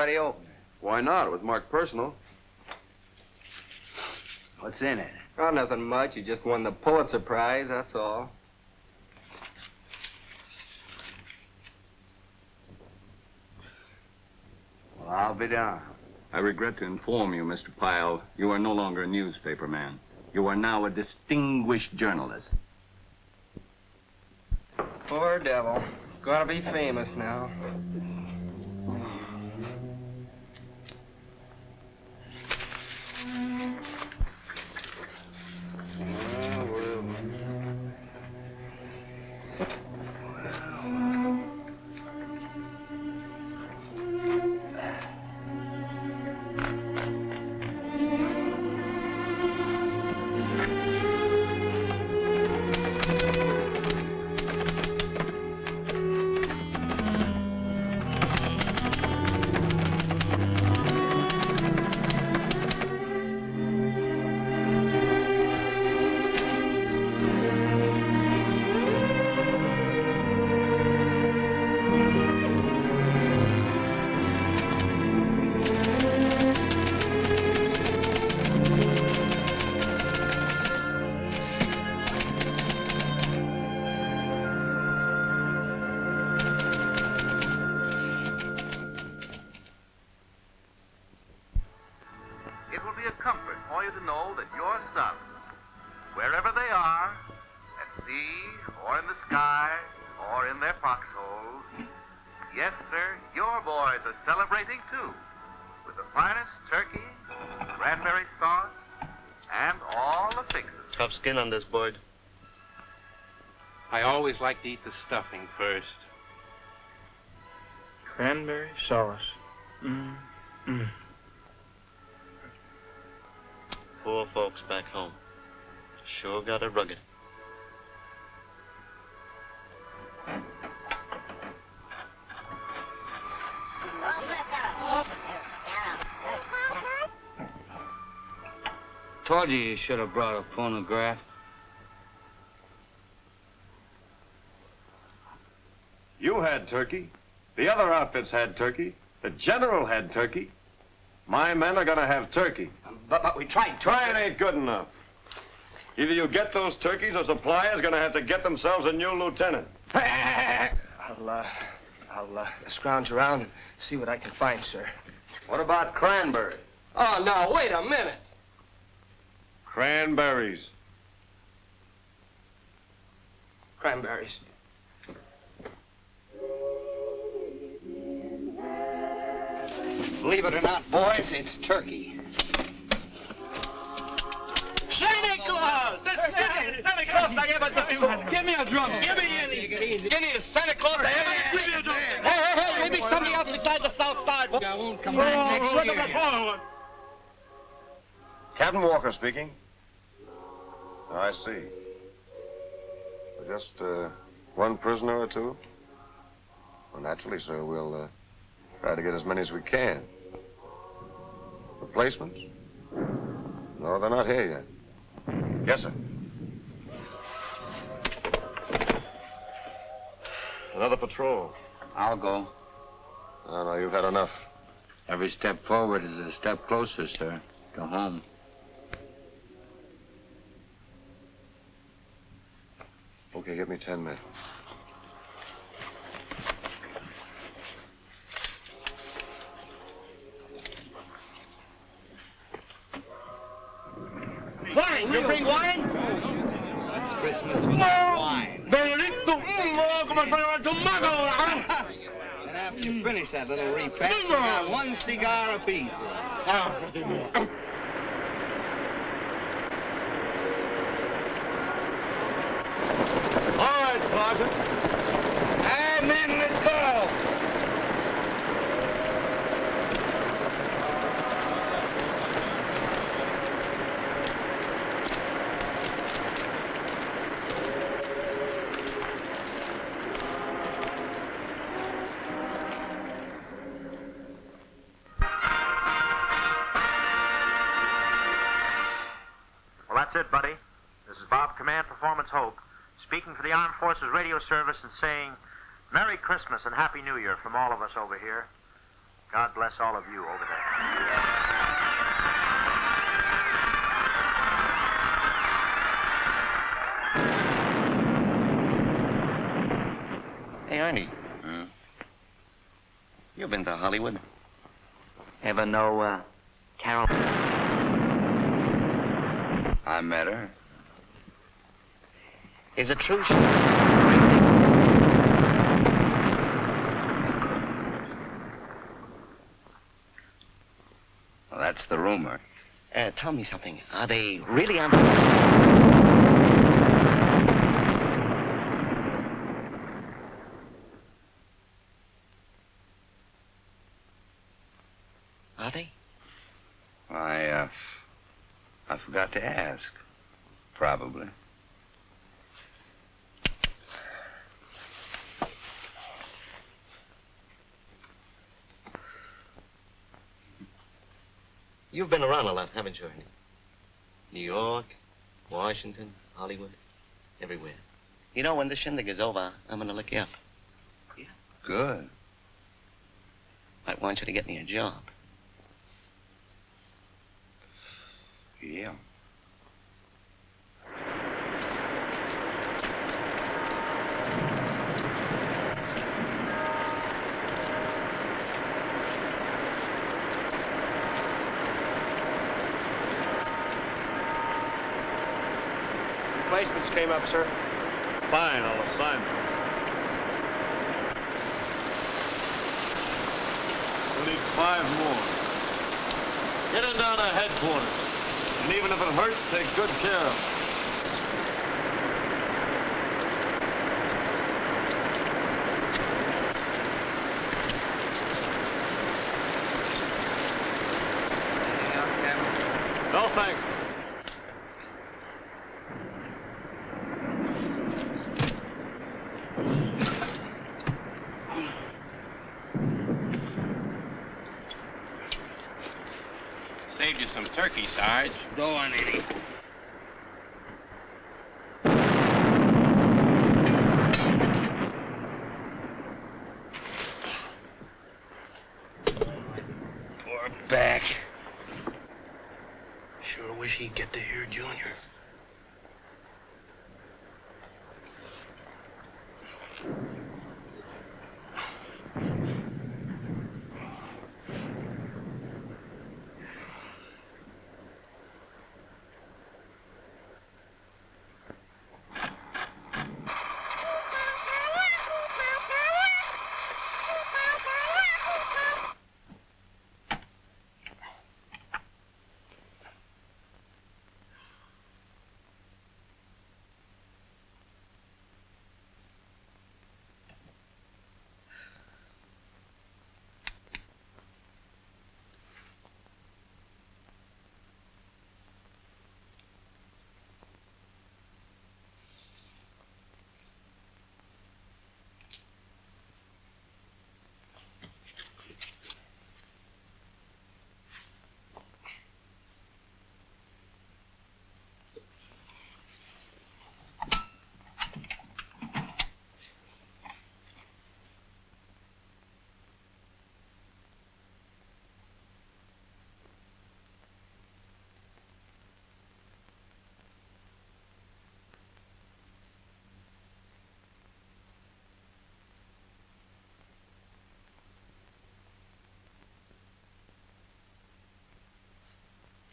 already? Why not? It was marked personal. What's in it? Oh, nothing much. You just won the Pulitzer Prize, that's all. Well, I'll be down. I regret to inform you, Mr. Pyle, you are no longer a newspaper man. You are now a distinguished journalist. Poor devil. got to be famous now. Tough skin on this, Boyd. I always like to eat the stuffing first. Cranberry sauce. Mm. Mm. Poor folks back home. Sure got it rugged. Told you you should have brought a phonograph. You had turkey. The other outfits had turkey. The general had turkey. My men are gonna have turkey. But, but we tried. Trying ain't good enough. Either you get those turkeys or suppliers are gonna have to get themselves a new lieutenant. I'll, uh, I'll, uh, scrounge around and see what I can find, sir. What about cranberry? Oh, now, wait a minute. Cranberries. Cranberries. Believe it or not, boys, it's turkey. Santa Claus! The Santa, Santa Claus I ever done. Give me a drum. Give me any. Give me a Santa Claus I ever Give me a drum. Hey, hey, hey, maybe something else besides the South Side. I won't come back next year. Captain Walker speaking. I see. Just uh, one prisoner or two? Well, naturally, sir, we'll uh, try to get as many as we can. Replacements? No, they're not here yet. Yes, sir. Another patrol. I'll go. No, no, you've had enough. Every step forward is a step closer, sir, to home. Okay, give me ten men. Wine? You bring wine? It's Christmas without wine. Benedicto. Mm, oh, como para el tomago. And after you finish that little repast, you got one cigar apiece. Right, Sergeant. Let's go. Well, that's it, buddy. This is Bob Command Performance Hope, speaking for the Armed Forces Radio Service and saying Merry Christmas and Happy New Year from all of us over here. God bless all of you over there. Hey, Arnie. You've been to Hollywood? Ever know, uh, Carol? I met her. Is it true. Well, that's the rumor. Uh, tell me something. Are they really on... Are they? I, uh, I forgot to ask. Probably. You've been around a lot, haven't you, Ernie? New York, Washington, Hollywood, everywhere. You know, when this shindig is over, I'm gonna look you up. Yeah? Good. I want you to get me a job. Yeah. Replacements came up, sir. Fine, I'll assign them. We'll need five more. Get them down to headquarters. And even if it hurts, take good care of them.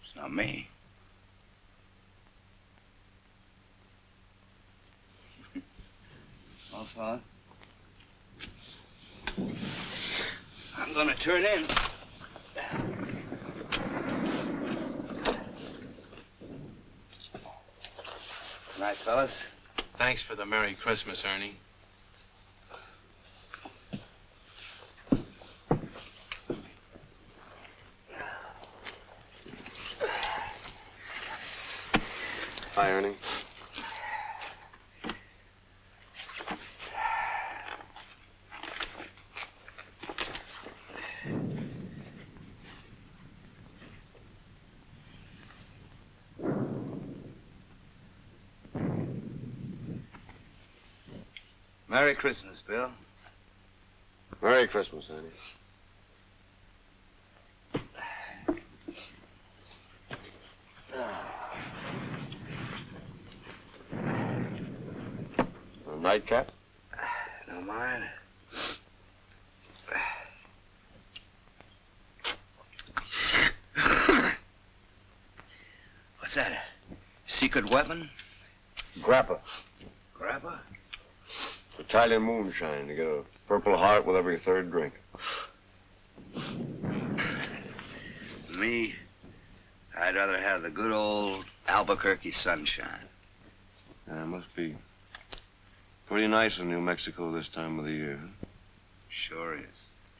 It's not me. Well, fella. I'm gonna turn in. Good night, fellas. Thanks for the Merry Christmas, Ernie. Merry Christmas, Bill. Merry Christmas, Annie. A nightcap? No mind. What's that? A secret weapon? Grappa. Italian moonshine. to get a purple heart with every third drink. Me, I'd rather have the good old Albuquerque sunshine. Yeah, it must be pretty nice in New Mexico this time of the year. Sure is.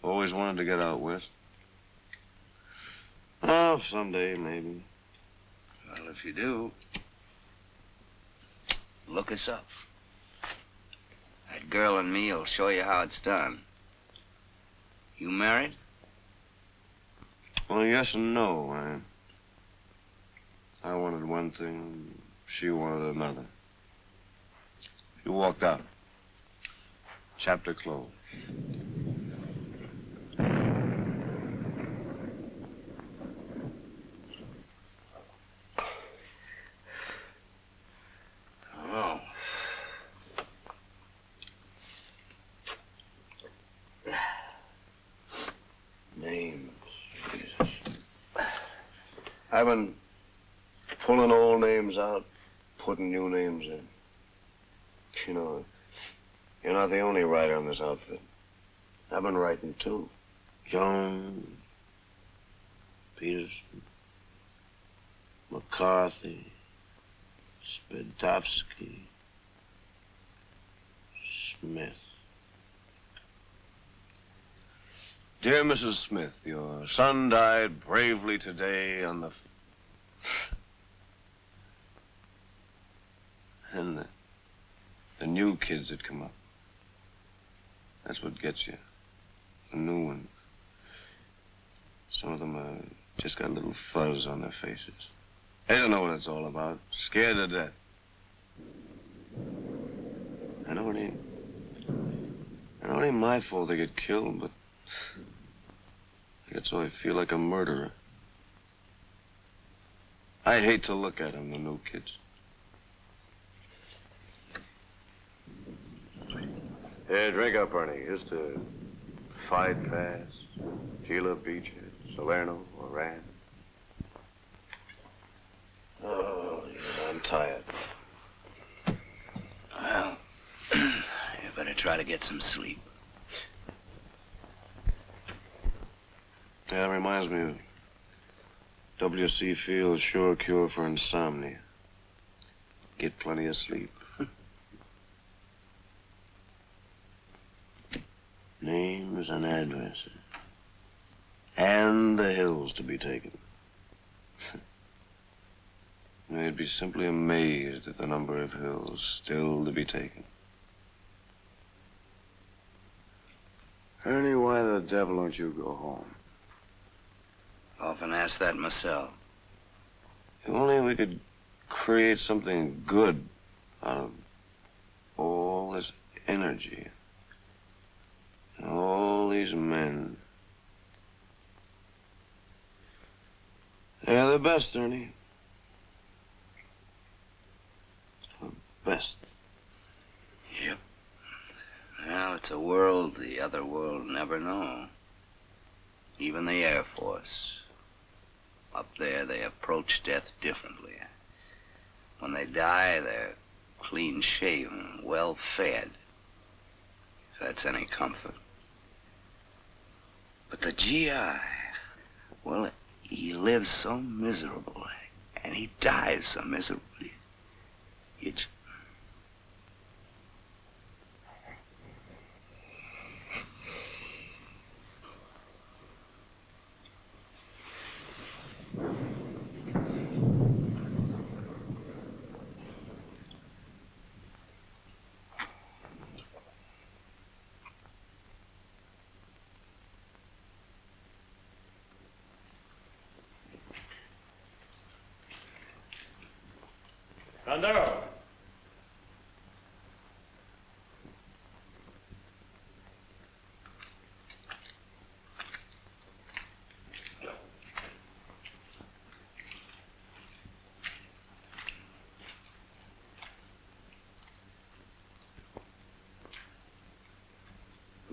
Always wanted to get out west. Oh, someday, maybe. Well, if you do, look us up. That girl and me will show you how it's done. You married? Well, yes and no. I, I wanted one thing, she wanted another. She walked out. Chapter closed. Oh. Names. Jesus. I've been pulling old names out, names in. You know, you're not the only writer on this outfit. I've been writing too. Jones, Peterson, McCarthy, Spadovsky, Smith. Dear Mrs. Smith, your son died bravely today on the. And the, the new kids that come up. That's what gets you. The new ones. Some of them uh, just got a little fuzz on their faces. They don't know what it's all about. Scared to death. I know it ain't. I know it ain't my fault they get killed, but I that's how I feel like a murderer. I hate to look at them, the new kids. Here, drink up, Ernie. Here's to Faid Pass, Gela Beach, Salerno, Oran. Oh, I'm tired. Well, you better try to get some sleep. Yeah, that reminds me of W.C. Fields' sure cure for insomnia. Get plenty of sleep. Names and addresses. And the hills to be taken. They'd be simply amazed at the number of hills still to be taken. Ernie, why the devil don't you go home? Often ask that myself. If only we could create something good out of all this energy. All these men. They're the best, Ernie. The best. Yep. Well, it's a world the other world never know. Even the Air Force. Up there, they approach death differently. When they die, they're clean shaven, well fed. If that's any comfort. But the GI, well, he lives so miserably, and he dies so miserably. You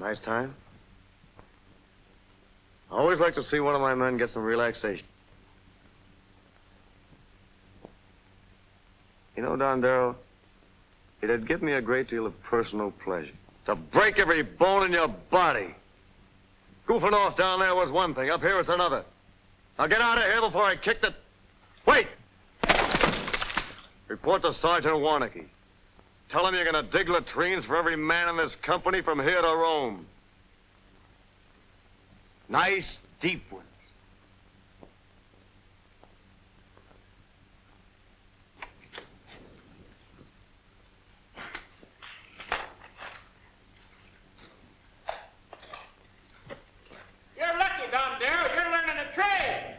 Nice time? I always like to see one of my men get some relaxation. You know, Dondaro, it'd give me a great deal of personal pleasure to break every bone in your body. Goofing off down there was one thing. Up here it's another. Now get out of here before I kick the... Wait! Report to Sergeant Warnicki. Tell him you're going to dig latrines for every man in this company from here to Rome. Nice, deep ones. You're lucky, Dondaro. You're learning a trade.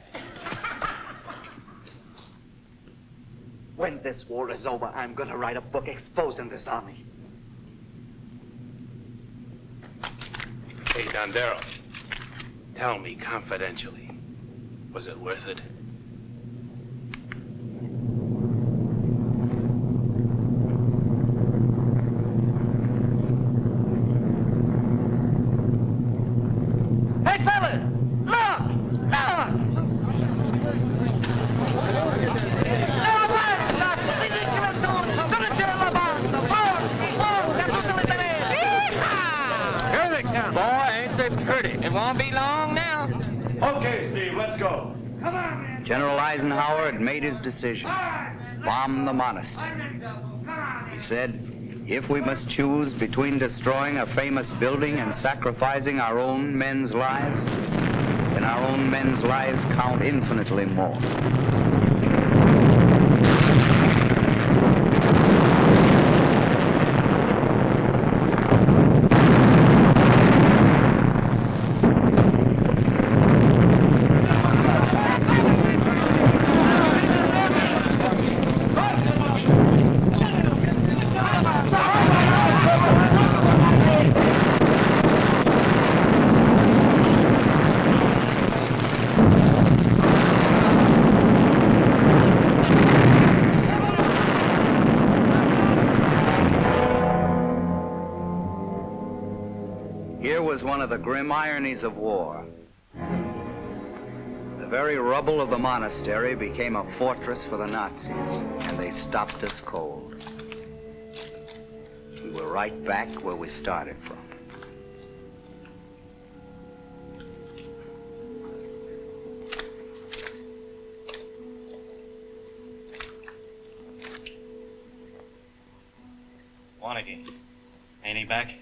When this war is over, I'm gonna write a book exposing this army. Hey, Dondaro, tell me confidentially, was it worth it? Hey, fellas! Look! Look! Here they come. Boy, ain't they pretty. It won't be long now. Okay, Steve, let's go. Come on, man. General Eisenhower had made his decision. Bomb the monastery. He said, if we must choose between destroying a famous building and sacrificing our own men's lives, then our own men's lives count infinitely more. Here was one of the grim ironies of war. The very rubble of the monastery became a fortress for the Nazis, and they stopped us cold. We were right back where we started from. Warnicki, ain't he back?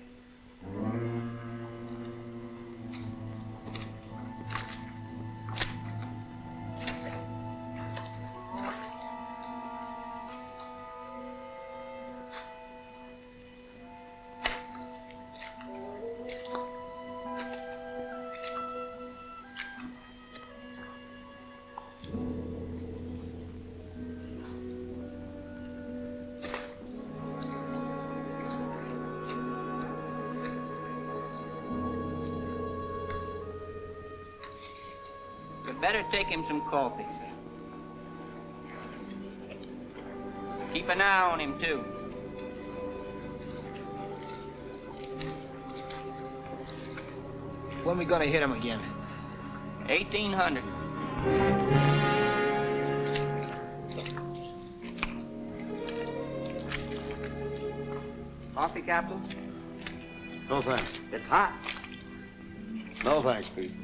Coffee. Keep an eye on him, too. When we gonna hit him again? 1800. Coffee, Captain? No thanks. It's hot. No thanks, Pete.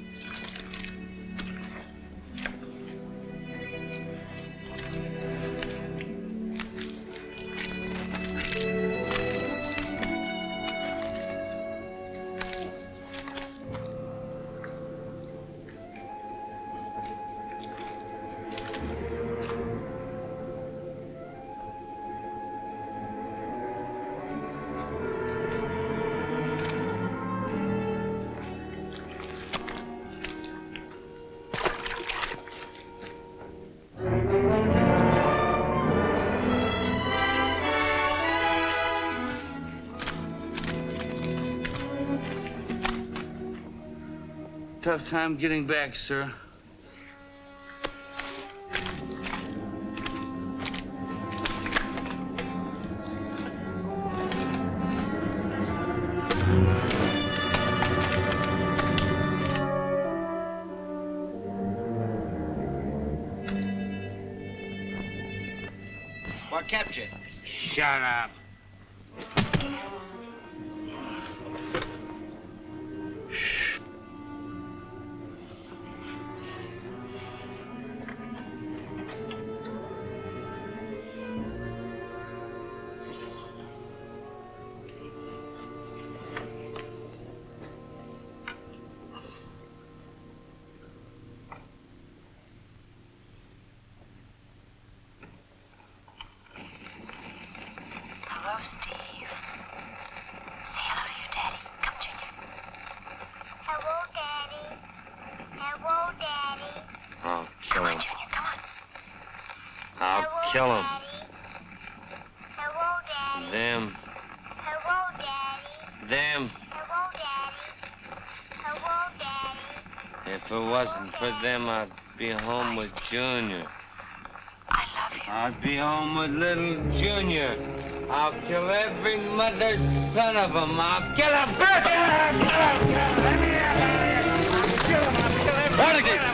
tough time getting back, sir. What captured. Shut up. For them, I'd be home with Junior. I love you. I'd be home with little Junior. I'll kill every mother's son of them. I'll kill them. Kill him! Let me I'll kill him. I'll kill every Renegade! one of them.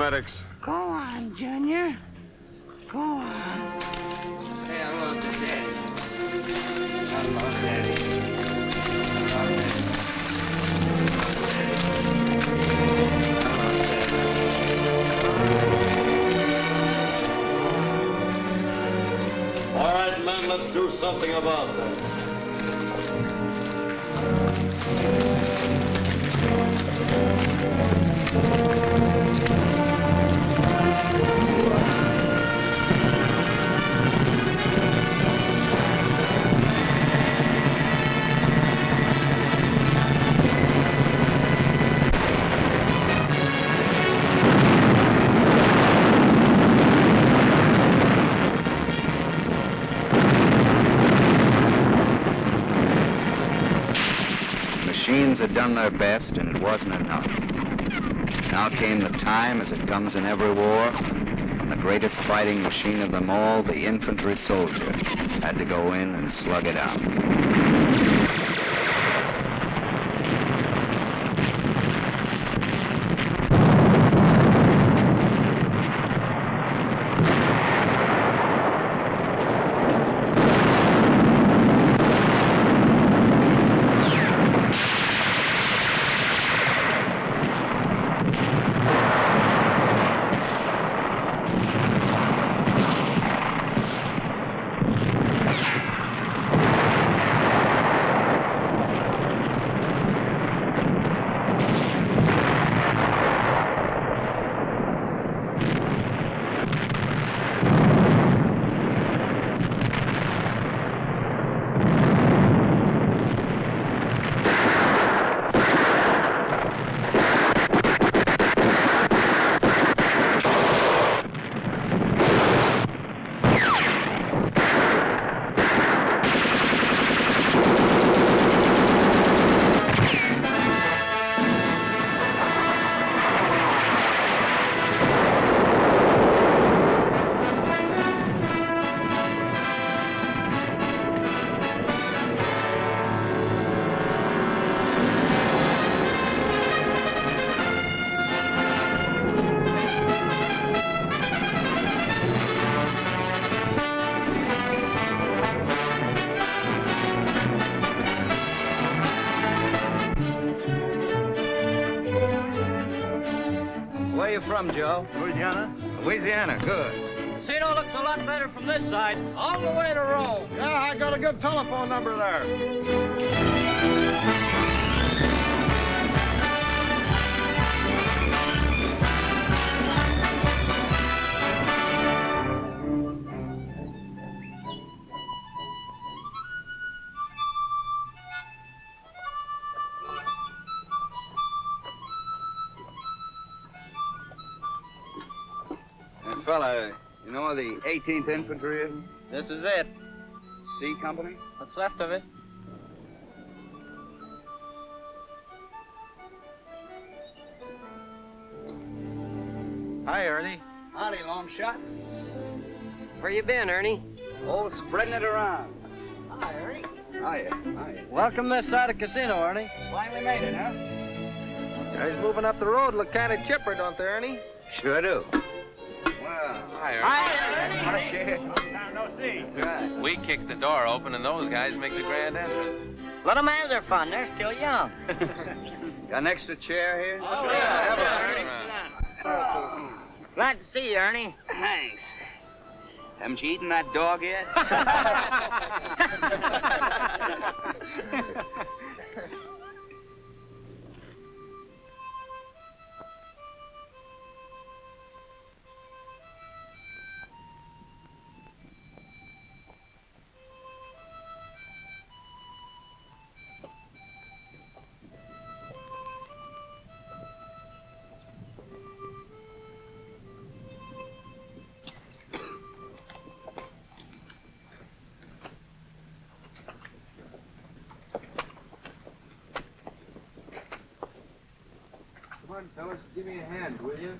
Take Machines had done their best, and it wasn't enough. Now came the time, as it comes in every war, when the greatest fighting machine of them all, the infantry soldier, had to go in and slug it out. 18th Infantry is? This is it. C Company? What's left of it? Hi, Ernie. Howdy, long shot. Where you been, Ernie? Oh, spreading it around. Hi, Ernie. Hiya, hiya. Welcome this side of Cassino, Ernie. Finally made it, huh? Guys moving up the road look kind of chipper, don't they, Ernie? Sure do. Well, Hi, Ernie. Hi, Ernie. Ernie. No see. That's right. We kick the door open, and those guys make the grand entrance. Let them have their fun. They're still young. Got an extra chair here? Oh, yeah, yeah, Glad to see you, Ernie. Thanks. Haven't you eaten that dog yet? Come fellas, give me a hand, will you?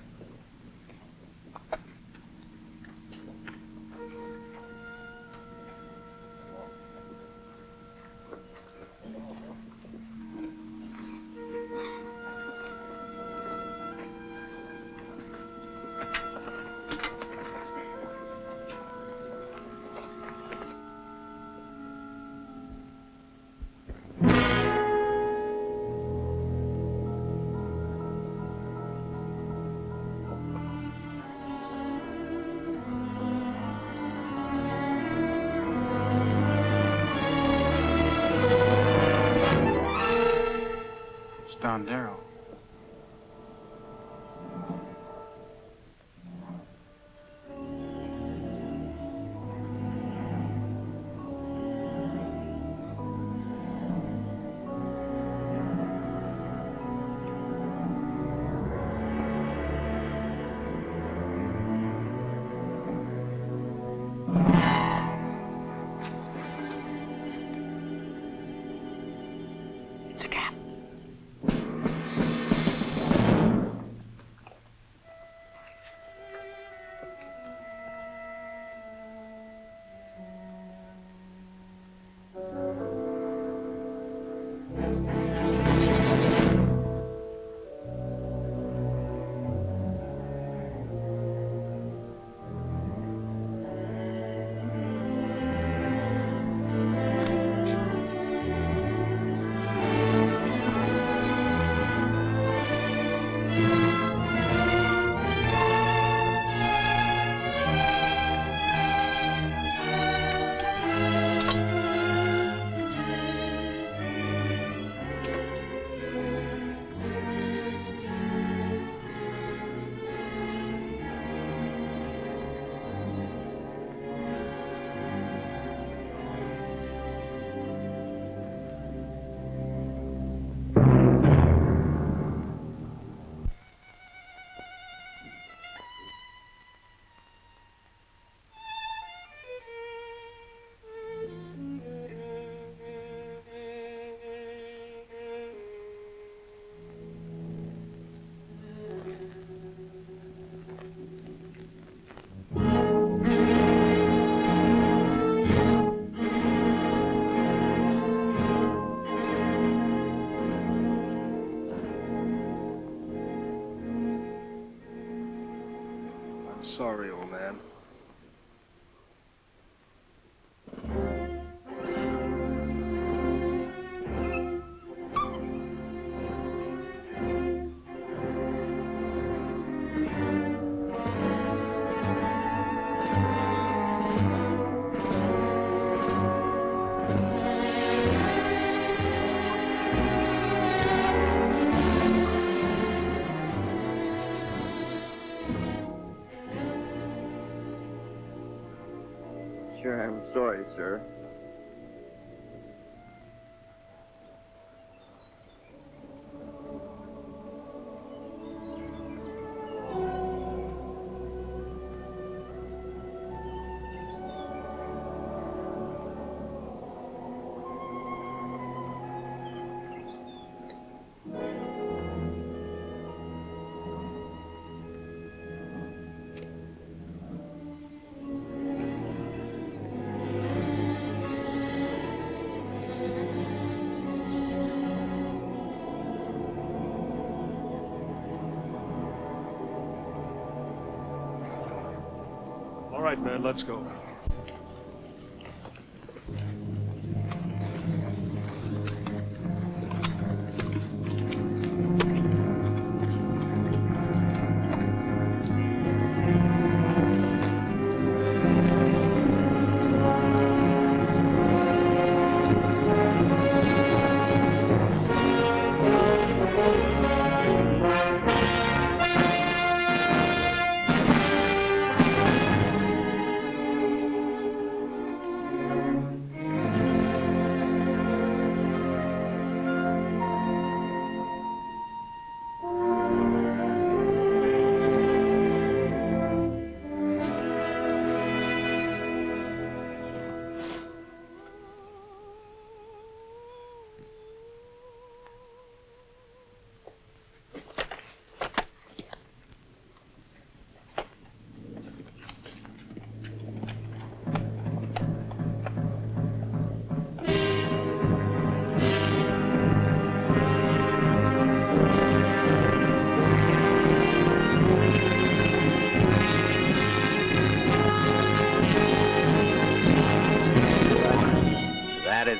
Sorry, old man. Sorry, sir. Man, let's go.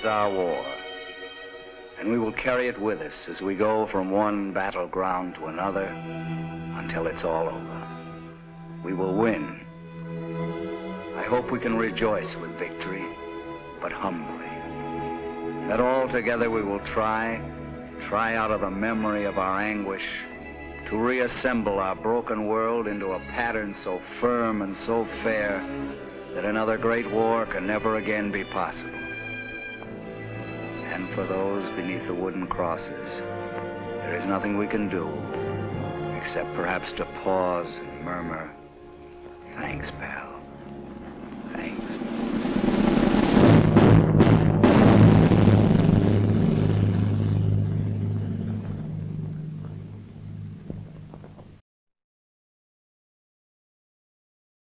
Is our war. And we will carry it with us as we go from one battleground to another until it's all over. We will win. I hope we can rejoice with victory, but humbly. That all together we will try, try out of the memory of our anguish, to reassemble our broken world into a pattern so firm and so fair that another great war can never again be possible. For those beneath the wooden crosses, there is nothing we can do except perhaps to pause and murmur, thanks, pal.